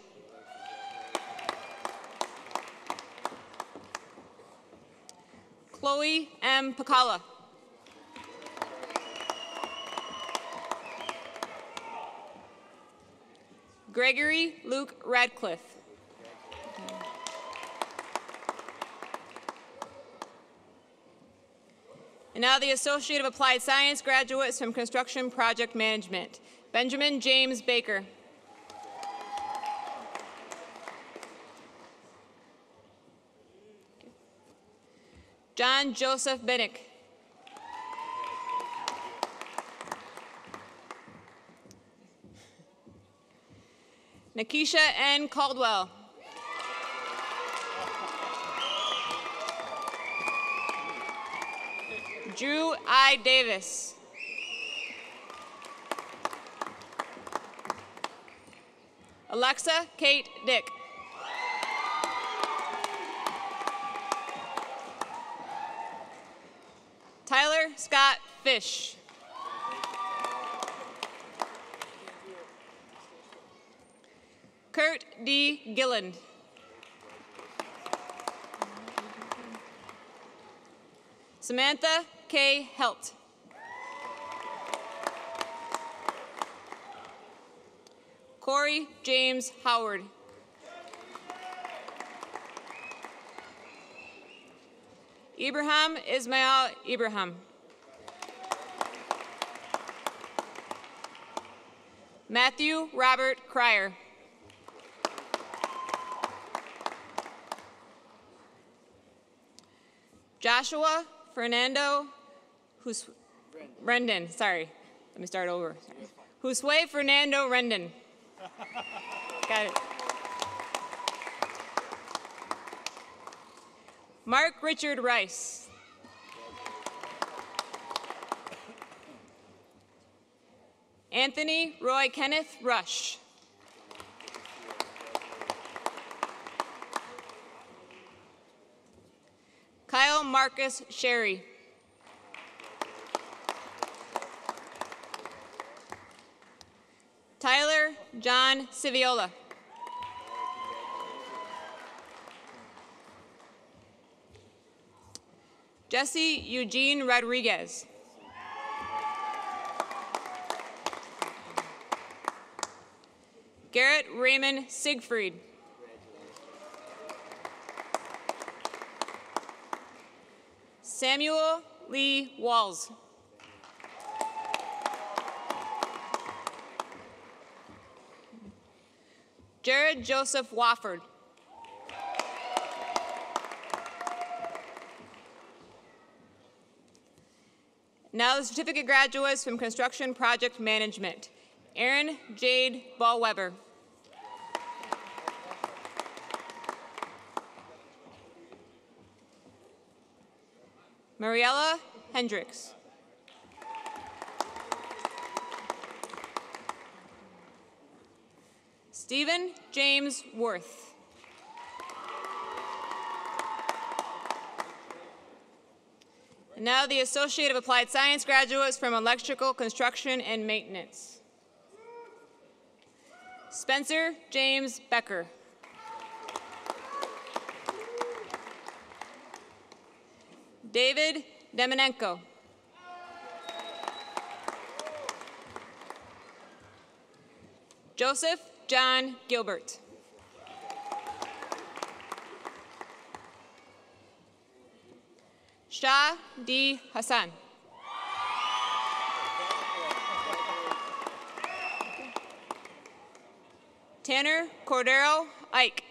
Chloe M. Pacala. Gregory Luke Radcliffe. And now the Associate of Applied Science graduates from Construction Project Management. Benjamin James Baker. John Joseph Binnick. Nakisha N. Caldwell. Drew I. Davis. Alexa Kate Dick. Tyler Scott Fish. Kurt D. Gilland. Samantha K. Helt. Corey James Howard. Ibrahim Ismail Ibrahim. Matthew Robert Cryer. Joshua Fernando Hus Rendon. Sorry, let me start over. Josue Fernando Rendon. Got it. Mark Richard Rice. Anthony Roy Kenneth Rush. Kyle Marcus Sherry. Tyler John Civiola. Jesse Eugene Rodriguez. Garrett Raymond Siegfried. Samuel Lee Walls. Jared Joseph Wofford. Now the certificate graduates from Construction Project Management. Aaron Jade Ballweber. Mariella Hendricks. Stephen James Worth. And now the Associate of Applied Science graduates from Electrical Construction and Maintenance. Spencer James Becker. David Demenenko. Joseph John Gilbert. Shah D. Hassan. Tanner Cordero Ike.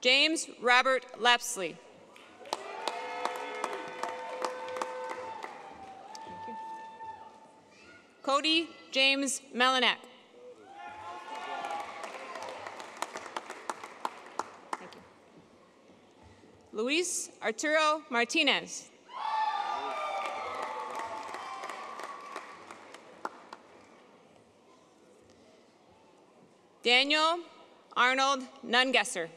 James Robert Lapsley. Cody James Melinak. Luis Arturo Martinez. Daniel Arnold Nungesser.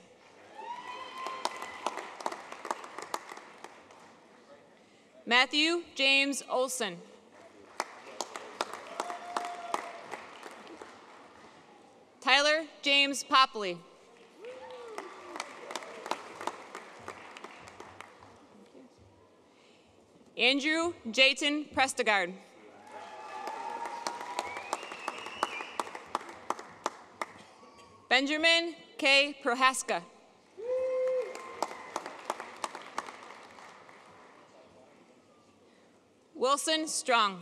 Matthew James Olson. Tyler James Popley. Andrew Jayton Prestegard. Benjamin K. Prohaska. Wilson Strong.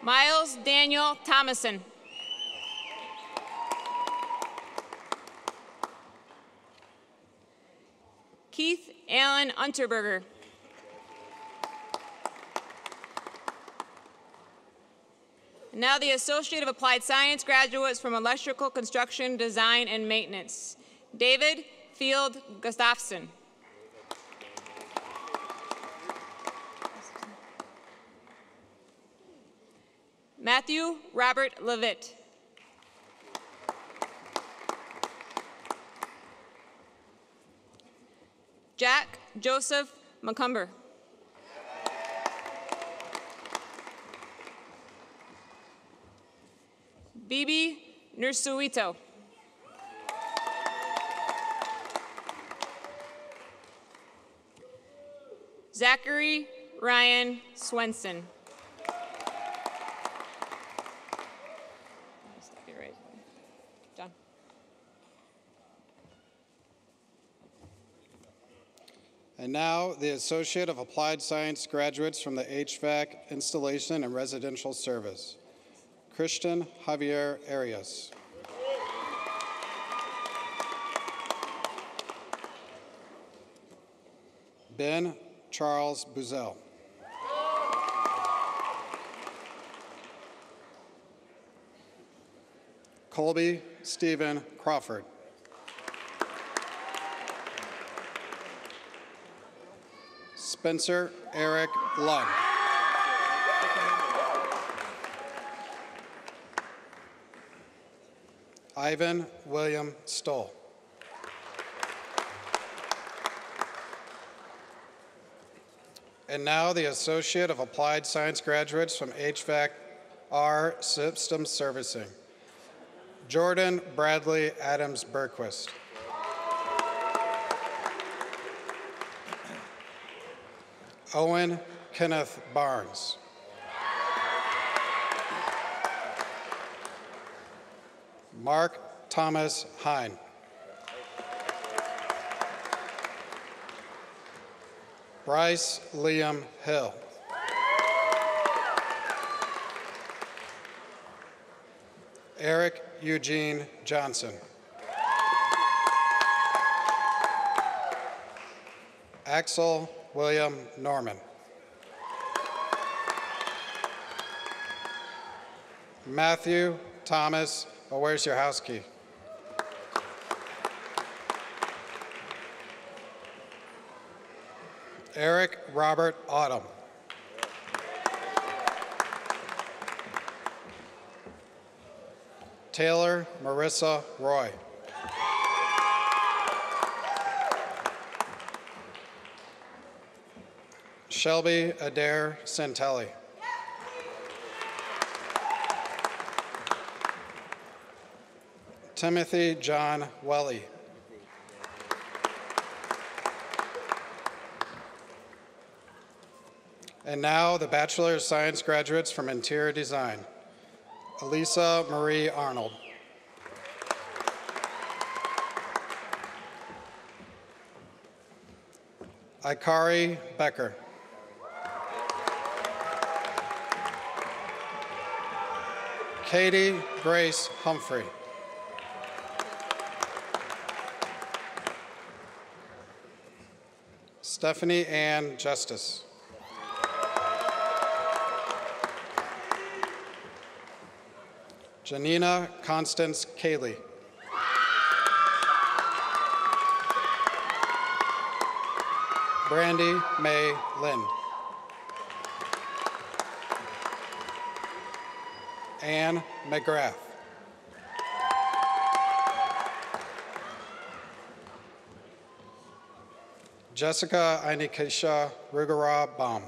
Miles Daniel Thomason. Keith Allen Unterberger. Now the Associate of Applied Science graduates from Electrical Construction, Design, and Maintenance. David Field Gustafson. Matthew Robert Levitt. Jack Joseph McCumber. Bibi Nursuito. Zachary Ryan Swenson. And now, the Associate of Applied Science graduates from the HVAC Installation and Residential Service. Christian Javier Arias. Ben Charles Buzel. Colby Stephen Crawford. Spencer Eric Lund. Ivan William Stoll. And now the Associate of Applied Science graduates from HVAC R System Servicing. Jordan Bradley Adams Berquist. Owen Kenneth Barnes. Mark Thomas Hine. Bryce Liam Hill. Eric Eugene Johnson. Axel William Norman. Matthew Thomas, well, where's your house key? Eric Robert Autumn. Taylor Marissa Roy. Shelby Adair Centelli. Timothy John Welly. And now the Bachelor of Science graduates from Interior Design. Elisa Marie Arnold. Ikari Becker. Katie Grace Humphrey. Stephanie Ann Justice. Janina Constance Cayley. Brandy May Lynn. Anne McGrath. Jessica Ainikesha Rugara Baum.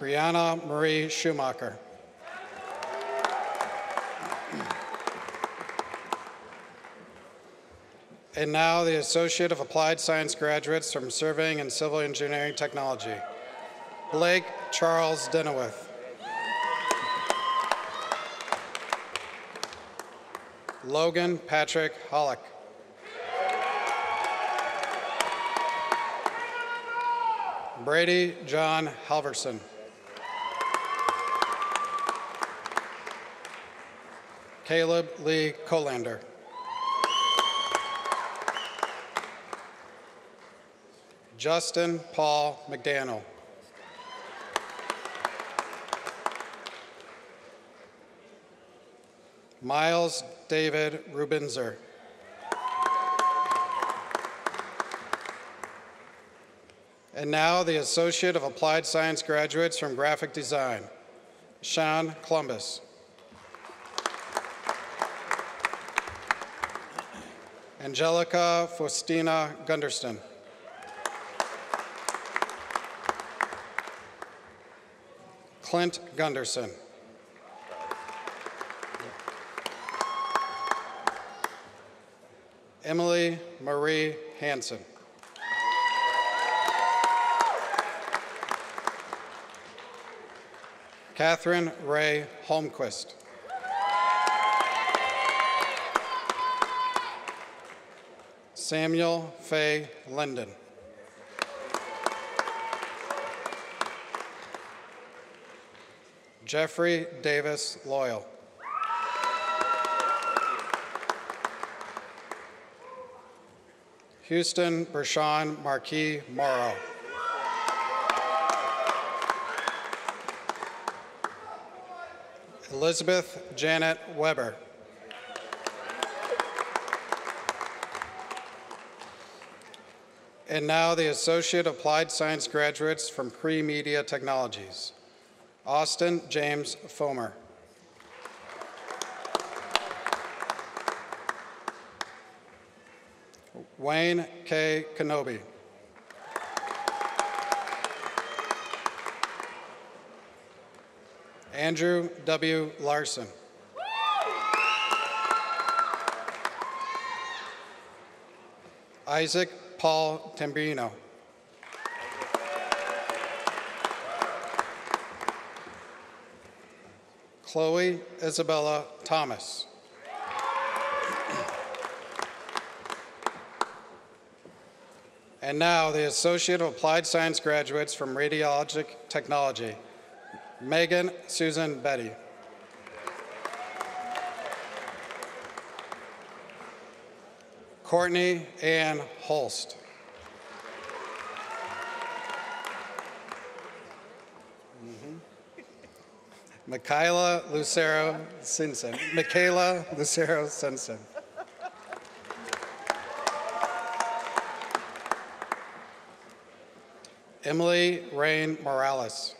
Brianna Marie Schumacher. And now the Associate of Applied Science graduates from Surveying and Civil Engineering Technology. Blake Charles Denowith. Logan Patrick Hollick. Brady John Halverson. Caleb Lee Colander. Justin Paul McDaniel. Miles David Rubinzer. And now the Associate of Applied Science graduates from Graphic Design, Sean Columbus. Angelica Faustina Gunderston. Clint Gunderson. Marie Hanson. Catherine Ray Holmquist. Samuel Fay Linden. Jeffrey Davis Loyal. Houston Bershawn Marquis Morrow. Elizabeth Janet Weber. And now the Associate Applied Science graduates from Pre-Media Technologies. Austin James Fomer. Wayne K. Kenobi. Andrew W. Larson. Isaac Paul Tambrino. Chloe Isabella Thomas. And now the Associate of Applied Science graduates from Radiologic Technology, Megan Susan Betty. Courtney Ann Holst. Mm-hmm. Michaela Lucero Simpson. Michaela Lucero Simpson. Emily Rain Morales.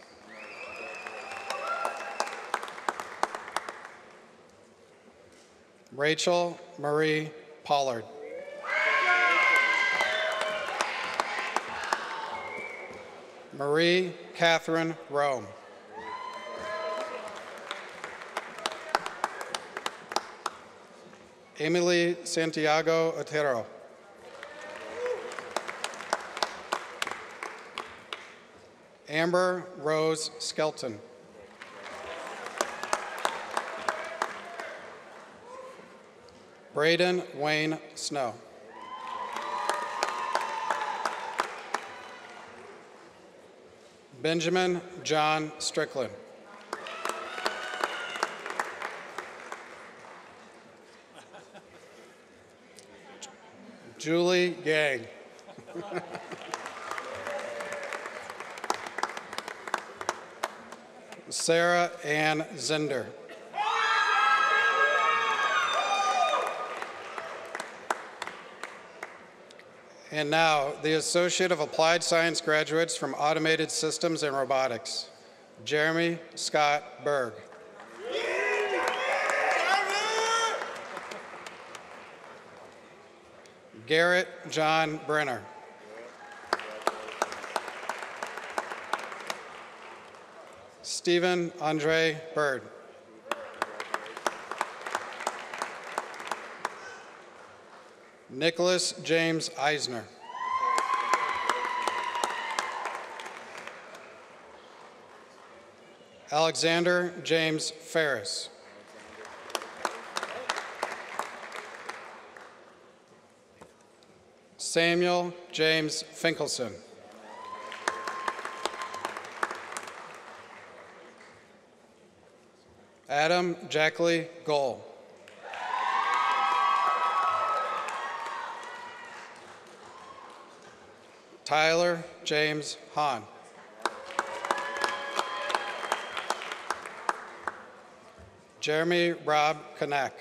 Rachel Marie Pollard. Marie Catherine Rome. Emily Santiago Otero. Amber Rose Skelton. Braden Wayne Snow. Benjamin John Strickland. Julie Yang. Sarah Ann Zender. And now, the Associate of Applied Science graduates from Automated Systems and Robotics, Jeremy Scott Berg. Garrett John Brenner. Stephen Andre Bird. Nicholas James Eisner. Alexander James Ferris. Samuel James Finkelson. Adam Jackley Goll. Tyler James Hahn. Jeremy Rob Kanak.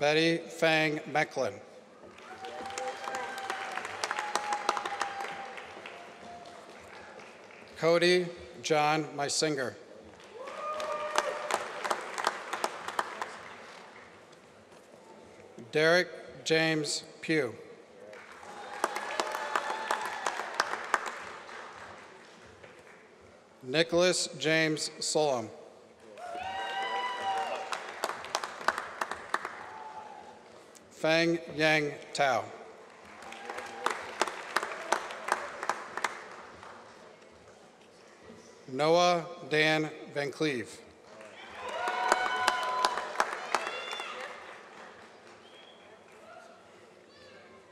Betty Fang Mecklin. Cody John Meisinger. Derek James Pugh. Nicholas James Solom. Fang Yang Tao. Noah Dan Van Cleve.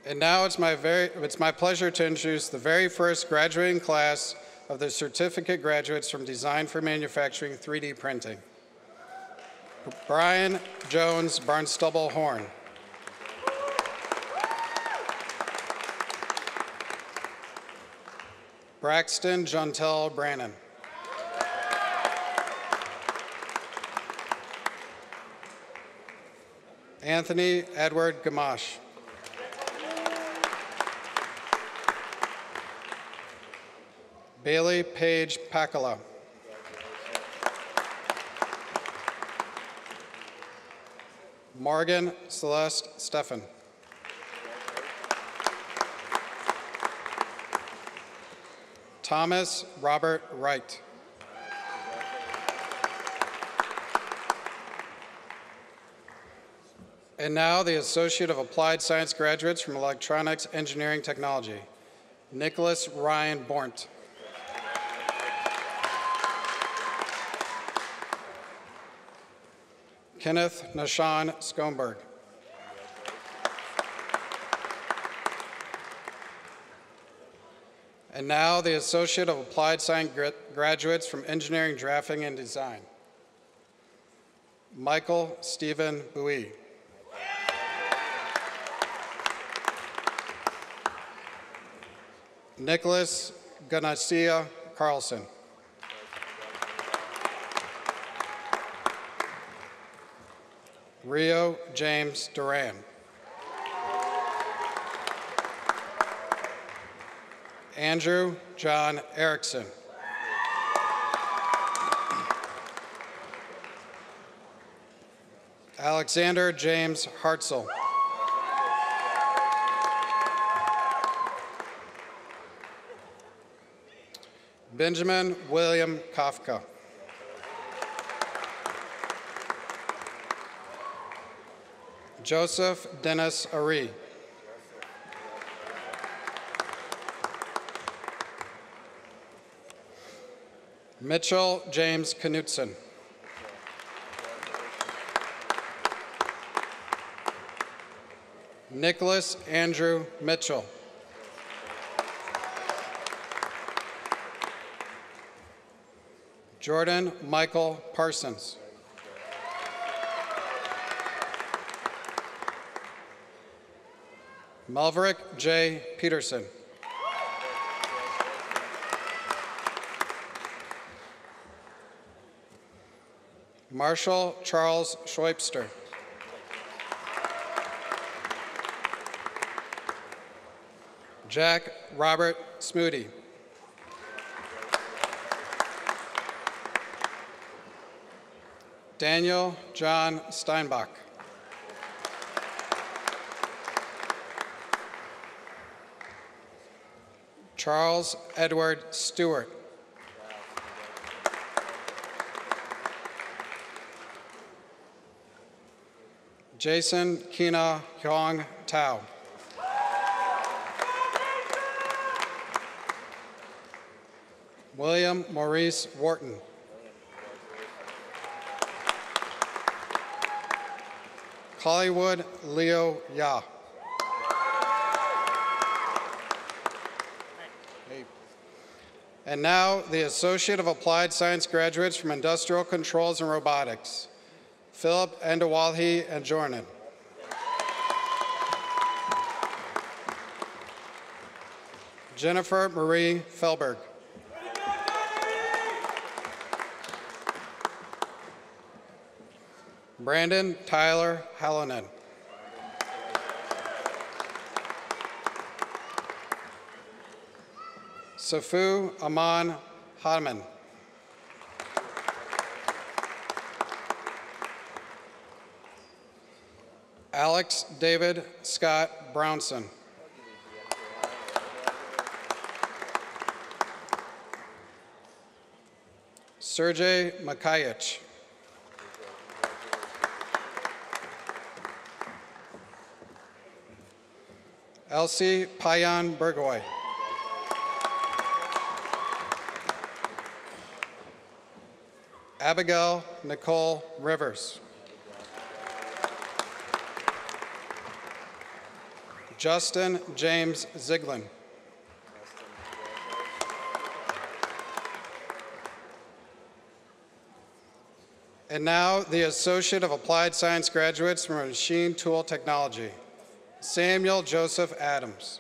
And now it's my, very, it's my pleasure to introduce the very first graduating class of the certificate graduates from Design for Manufacturing 3D Printing. Brian Jones Barnstubble Horn. Braxton Jontel Brannon. Anthony Edward Gamache. Bailey Page Pakala. Morgan Celeste Steffen. Thomas Robert Wright. And now the Associate of Applied Science graduates from Electronics Engineering Technology, Nicholas Ryan Bornt. Kenneth Nashan Skomberg. And now the Associate of Applied Science gra- graduates from Engineering Drafting and Design, Michael Stephen Bowie. Nicholas Ganasia Carlson. Rio James Duran. Andrew John Erickson. Alexander James Hartzell. Benjamin William Kafka. Joseph Dennis Ari. Mitchell James Knutson. Nicholas Andrew Mitchell. Jordan Michael Parsons. Melverick J. Peterson. Marshall Charles Schweipster. Jack Robert Smoody. Daniel John Steinbach. Charles Edward Stewart. Jason Kina Hyong Tao. William Maurice Wharton. Hollywood Leo Ya. And now, the Associate of Applied Science graduates from Industrial Controls and Robotics, Philip Endawalhi and Jordan. Jennifer Marie Felberg. Brandon Tyler Hallinan. Safu Aman Hadman. Alex David Scott Brownson. Sergey Makayich. Elsie Payan Burgoy. Abigail Nicole Rivers. Justin James Ziglin. And now, the Associate of Applied Science graduates from Machine Tool Technology, Samuel Joseph Adams.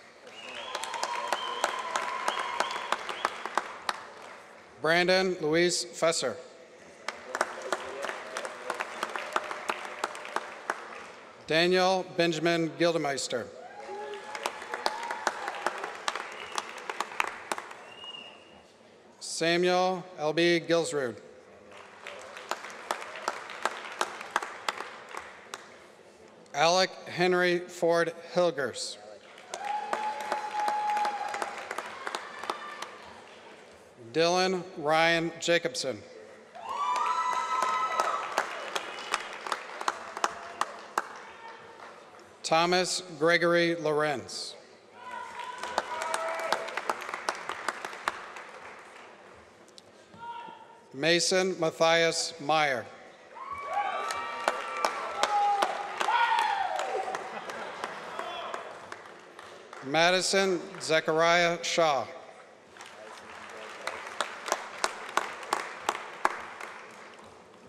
Brandon Luis Fesser. Daniel Benjamin Gildemeister. Samuel L.B. Gilsrud. Henry Ford Hilgers. Dylan Ryan Jacobson. Thomas Gregory Lorenz. Mason Matthias Meyer. Madison Zechariah Shaw.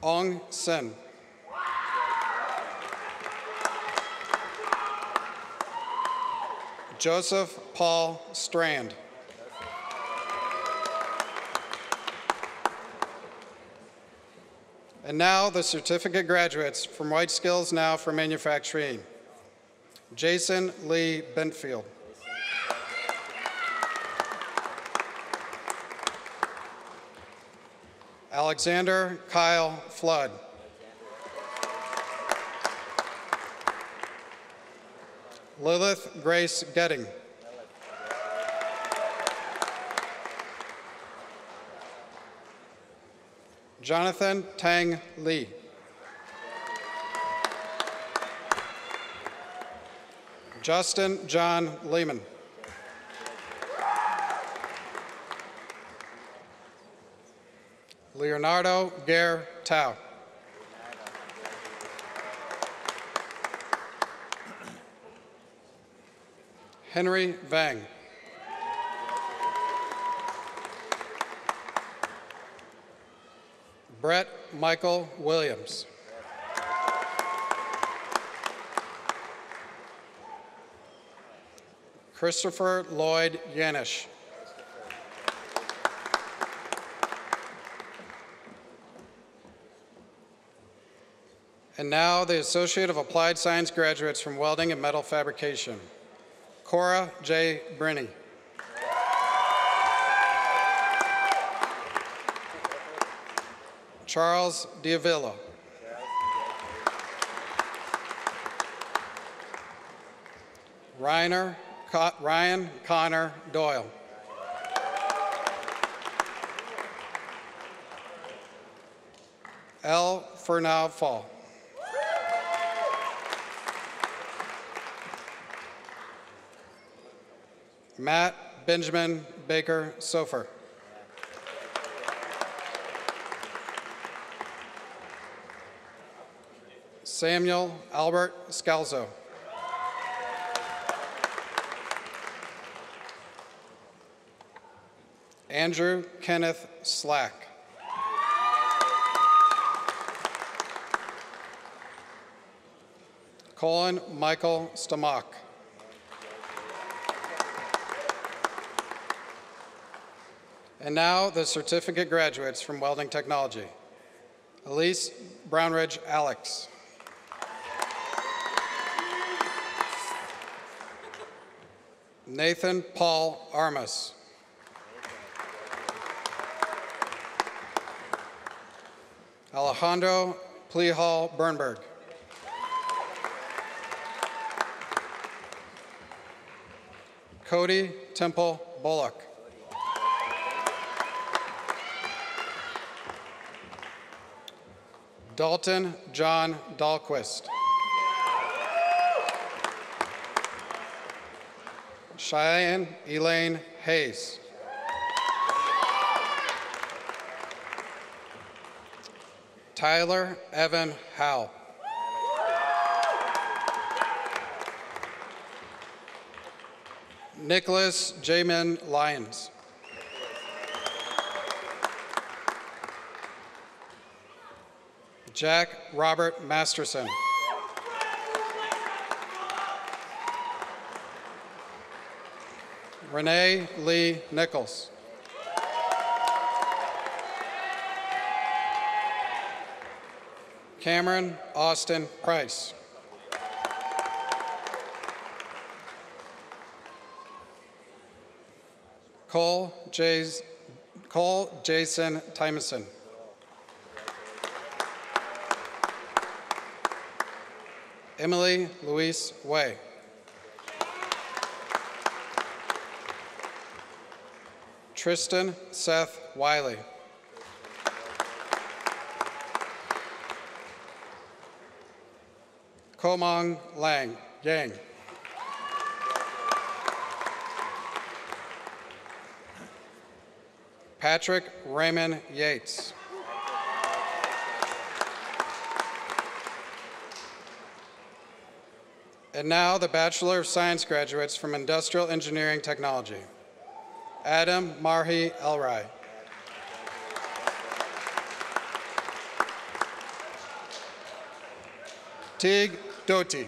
Ong Sen. Joseph Paul Strand. And now the certificate graduates from Right Skills Now for Manufacturing. Jason Lee Bentfield. Alexander Kyle Flood. Lilith Grace Getting. Jonathan Tang Lee. Justin John Lehman. Leonardo Gare Tao. Henry Vang. Brett Michael Williams. Christopher Lloyd Yanish. And now the Associate of Applied Science graduates from Welding and Metal Fabrication. Cora J. Brinney. Charles Diavillo. Reiner, Co- Ryan Connor Doyle. L. Fernald Fall. Matt Benjamin Baker Sofer. Samuel Albert Scalzo. Andrew Kenneth Slack. Colin Michael Stamock. And now the certificate graduates from Welding Technology. Elise Brownridge Alex. Nathan Paul Armas. Alejandro Plehal Bernberg. Cody Temple Bullock. Dalton John Dahlquist. Cheyenne Elaine Hayes. Tyler Evan Howe. Nicholas Jamin Lyons. Jack Robert Masterson. Renee Lee Nichols. Cameron Austin Price. Cole, Jays, Cole Jason Tymason. Emily Louise Way. Tristan Seth Wiley. Komong Lang, Yang. Patrick Raymond Yates. And now the Bachelor of Science graduates from Industrial Engineering Technology. Adam Marhi Elrai. Tig Doti.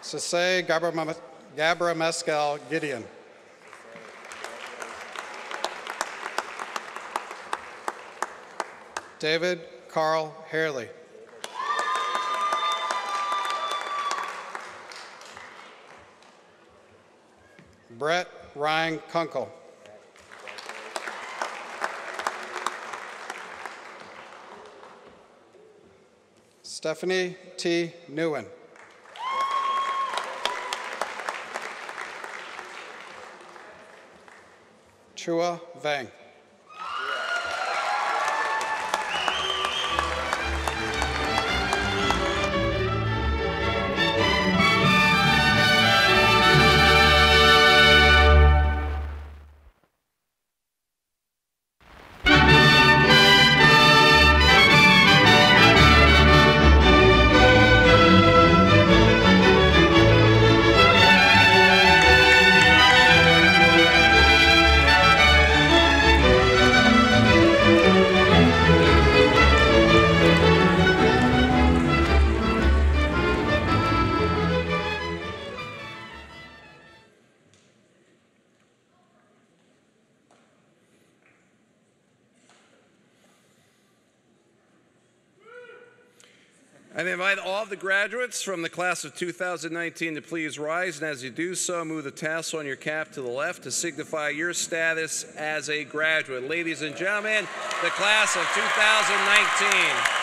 Sase Gabra Mescal Gideon. David Carl Harley. Brett Ryan Kunkel. Stephanie T. Newen. Chua Vang. From the class of 2019 to please rise, and as you do so, move the tassel on your cap to the left to signify your status as a graduate. Ladies and gentlemen, the class of 2019.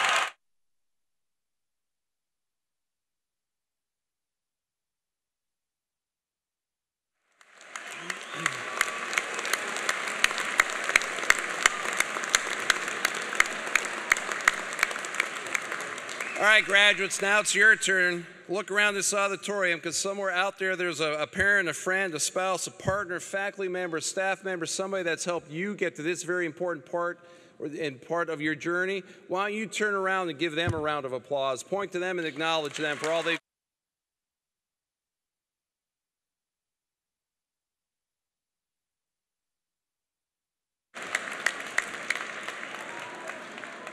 All graduates, now it's your turn. Look around this auditorium because somewhere out there there's a, a, parent, a friend, a spouse, a partner, faculty member, staff member, somebody that's helped you get to this very important part and part of your journey. Why don't you turn around and give them a round of applause? Point to them and acknowledge them for all they've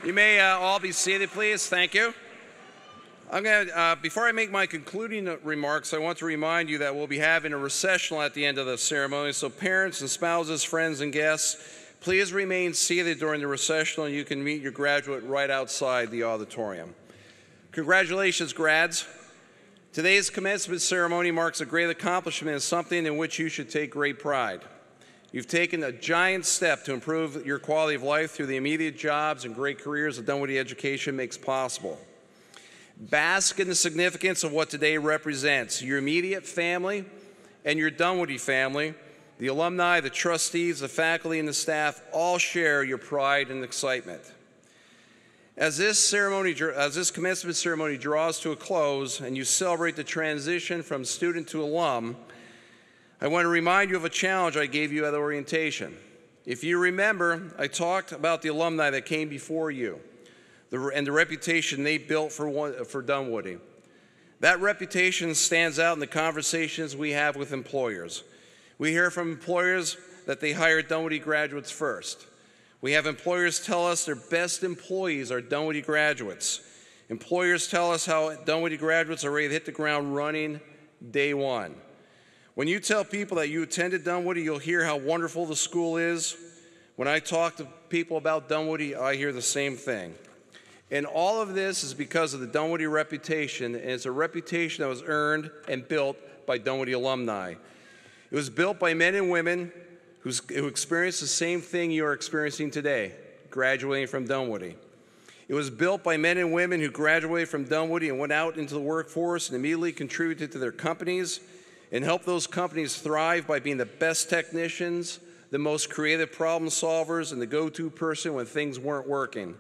You may uh, all be seated, please. Thank you. I'm going to, uh, before I make my concluding remarks, I want to remind you that we'll be having a recessional at the end of the ceremony. So, parents and spouses, friends, and guests, please remain seated during the recessional. And you can meet your graduate right outside the auditorium. Congratulations, grads. Today's commencement ceremony marks a great accomplishment and something in which you should take great pride. You've taken a giant step to improve your quality of life through the immediate jobs and great careers that Dunwoody Education makes possible. Bask in the significance of what today represents. Your immediate family and your Dunwoody family, the alumni, the trustees, the faculty, and the staff all share your pride and excitement. As this ceremony, as this commencement ceremony draws to a close and you celebrate the transition from student to alum, I want to remind you of a challenge I gave you at orientation. If you remember, I talked about the alumni that came before you and the reputation they built for, for Dunwoody. That reputation stands out in the conversations we have with employers. We hear from employers that they hire Dunwoody graduates first. We have employers tell us their best employees are Dunwoody graduates. Employers tell us how Dunwoody graduates are ready to hit the ground running day one. When you tell people that you attended Dunwoody, you'll hear how wonderful the school is. When I talk to people about Dunwoody, I hear the same thing. And all of this is because of the Dunwoody reputation, and it's a reputation that was earned and built by Dunwoody alumni. It was built by men and women who experienced the same thing you are experiencing today, graduating from Dunwoody. It was built by men and women who graduated from Dunwoody and went out into the workforce and immediately contributed to their companies and helped those companies thrive by being the best technicians, the most creative problem solvers, and the go to person when things weren't working.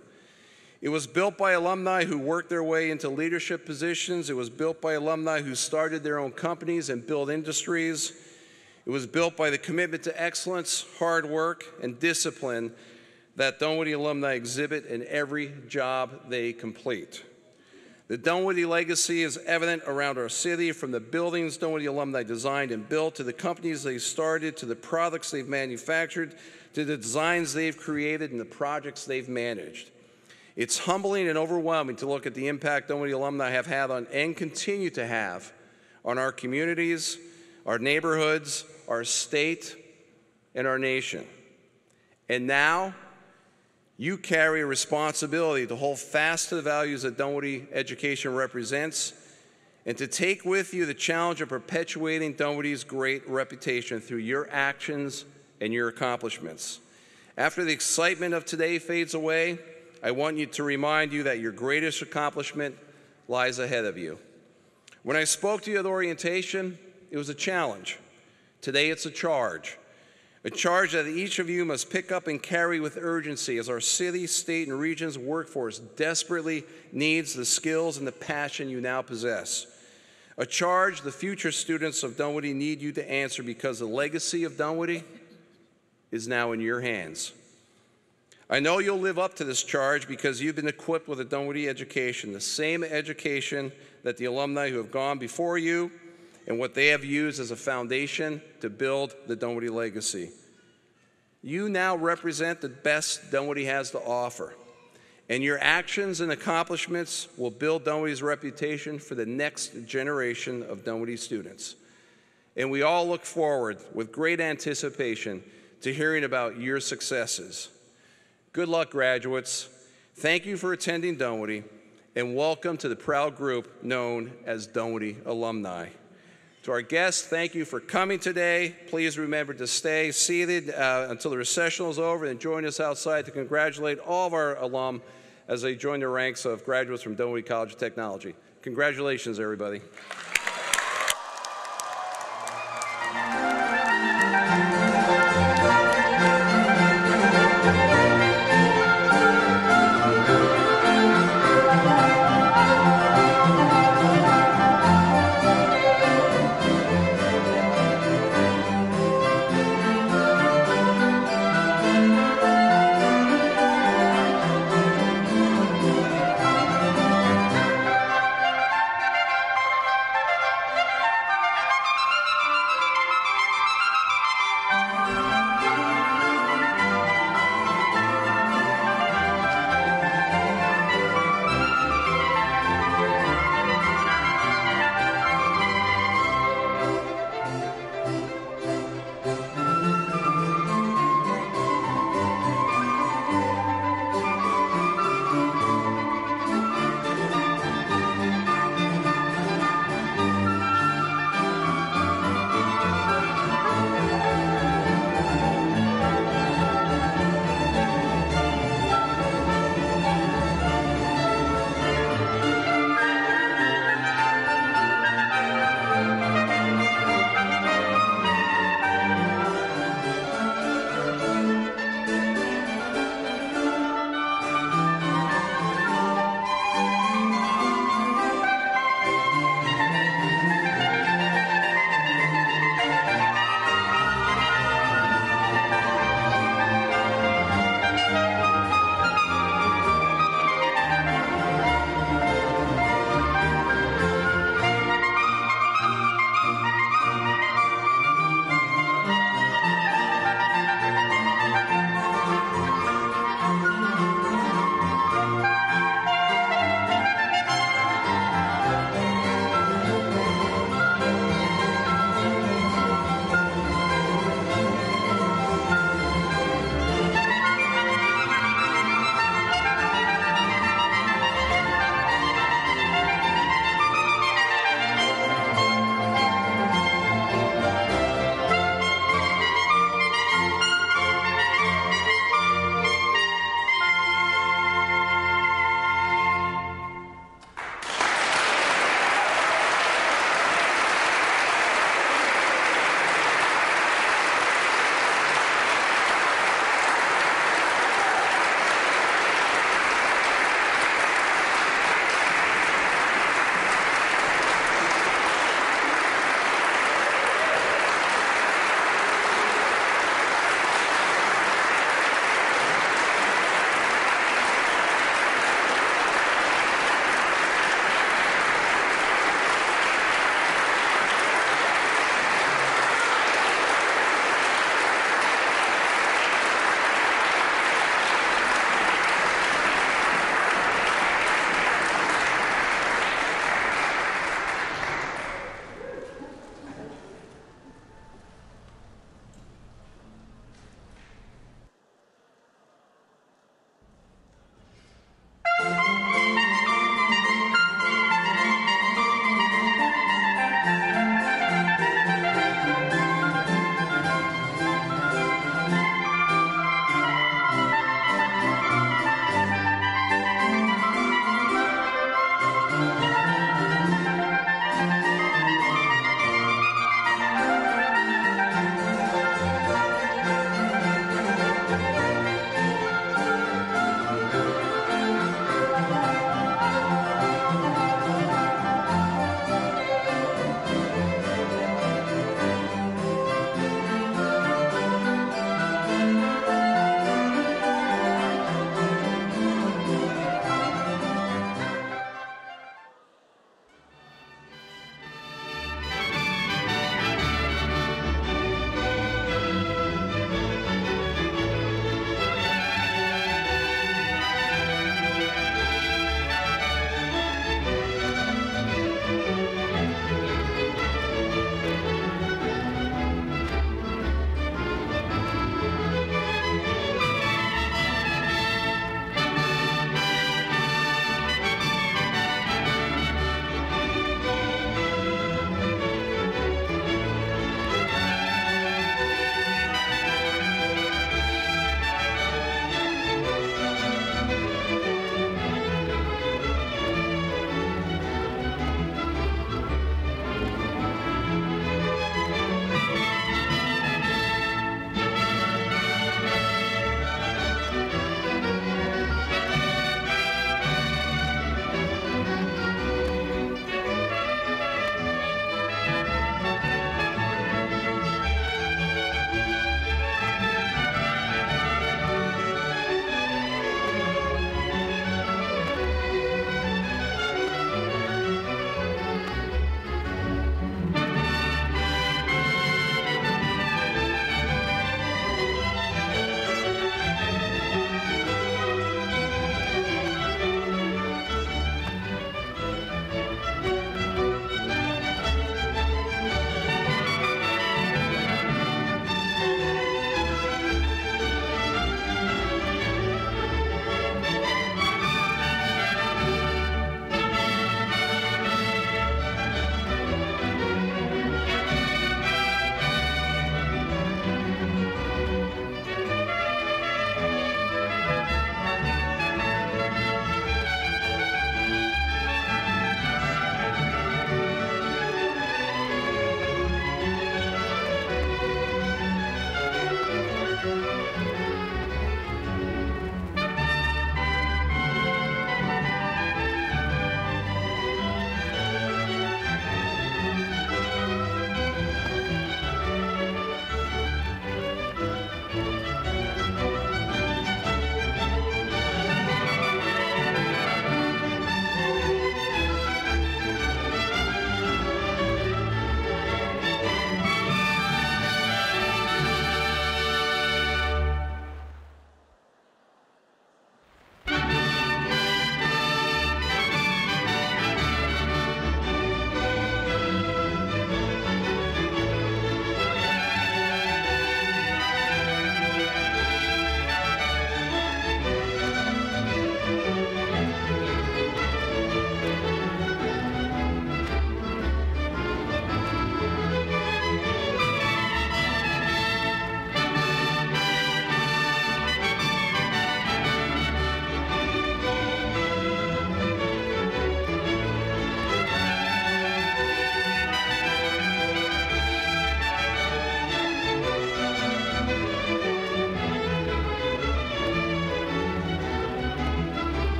It was built by alumni who worked their way into leadership positions. It was built by alumni who started their own companies and built industries. It was built by the commitment to excellence, hard work, and discipline that Dunwoody alumni exhibit in every job they complete. The Dunwoody legacy is evident around our city, from the buildings Dunwoody alumni designed and built, to the companies they started, to the products they've manufactured, to the designs they've created, and the projects they've managed. It's humbling and overwhelming to look at the impact Dunwoody alumni have had on and continue to have on our communities, our neighborhoods, our state, and our nation. And now, you carry a responsibility to hold fast to the values that Dunwoody education represents and to take with you the challenge of perpetuating Dunwoody's great reputation through your actions and your accomplishments. After the excitement of today fades away, I want you to remind you that your greatest accomplishment lies ahead of you. When I spoke to you at orientation, it was a challenge. Today it's a charge. A charge that each of you must pick up and carry with urgency as our city, state, and region's workforce desperately needs the skills and the passion you now possess. A charge the future students of Dunwoody need you to answer because the legacy of Dunwoody is now in your hands. I know you'll live up to this charge because you've been equipped with a Dunwoody education, the same education that the alumni who have gone before you and what they have used as a foundation to build the Dunwoody legacy. You now represent the best Dunwoody has to offer, and your actions and accomplishments will build Dunwoody's reputation for the next generation of Dunwoody students. And we all look forward with great anticipation to hearing about your successes. Good luck, graduates. Thank you for attending Dunwoody, and welcome to the proud group known as Dunwoody alumni. To our guests, thank you for coming today. Please remember to stay seated uh, until the recessional is over and join us outside to congratulate all of our alum as they join the ranks of graduates from Dunwoody College of Technology. Congratulations, everybody.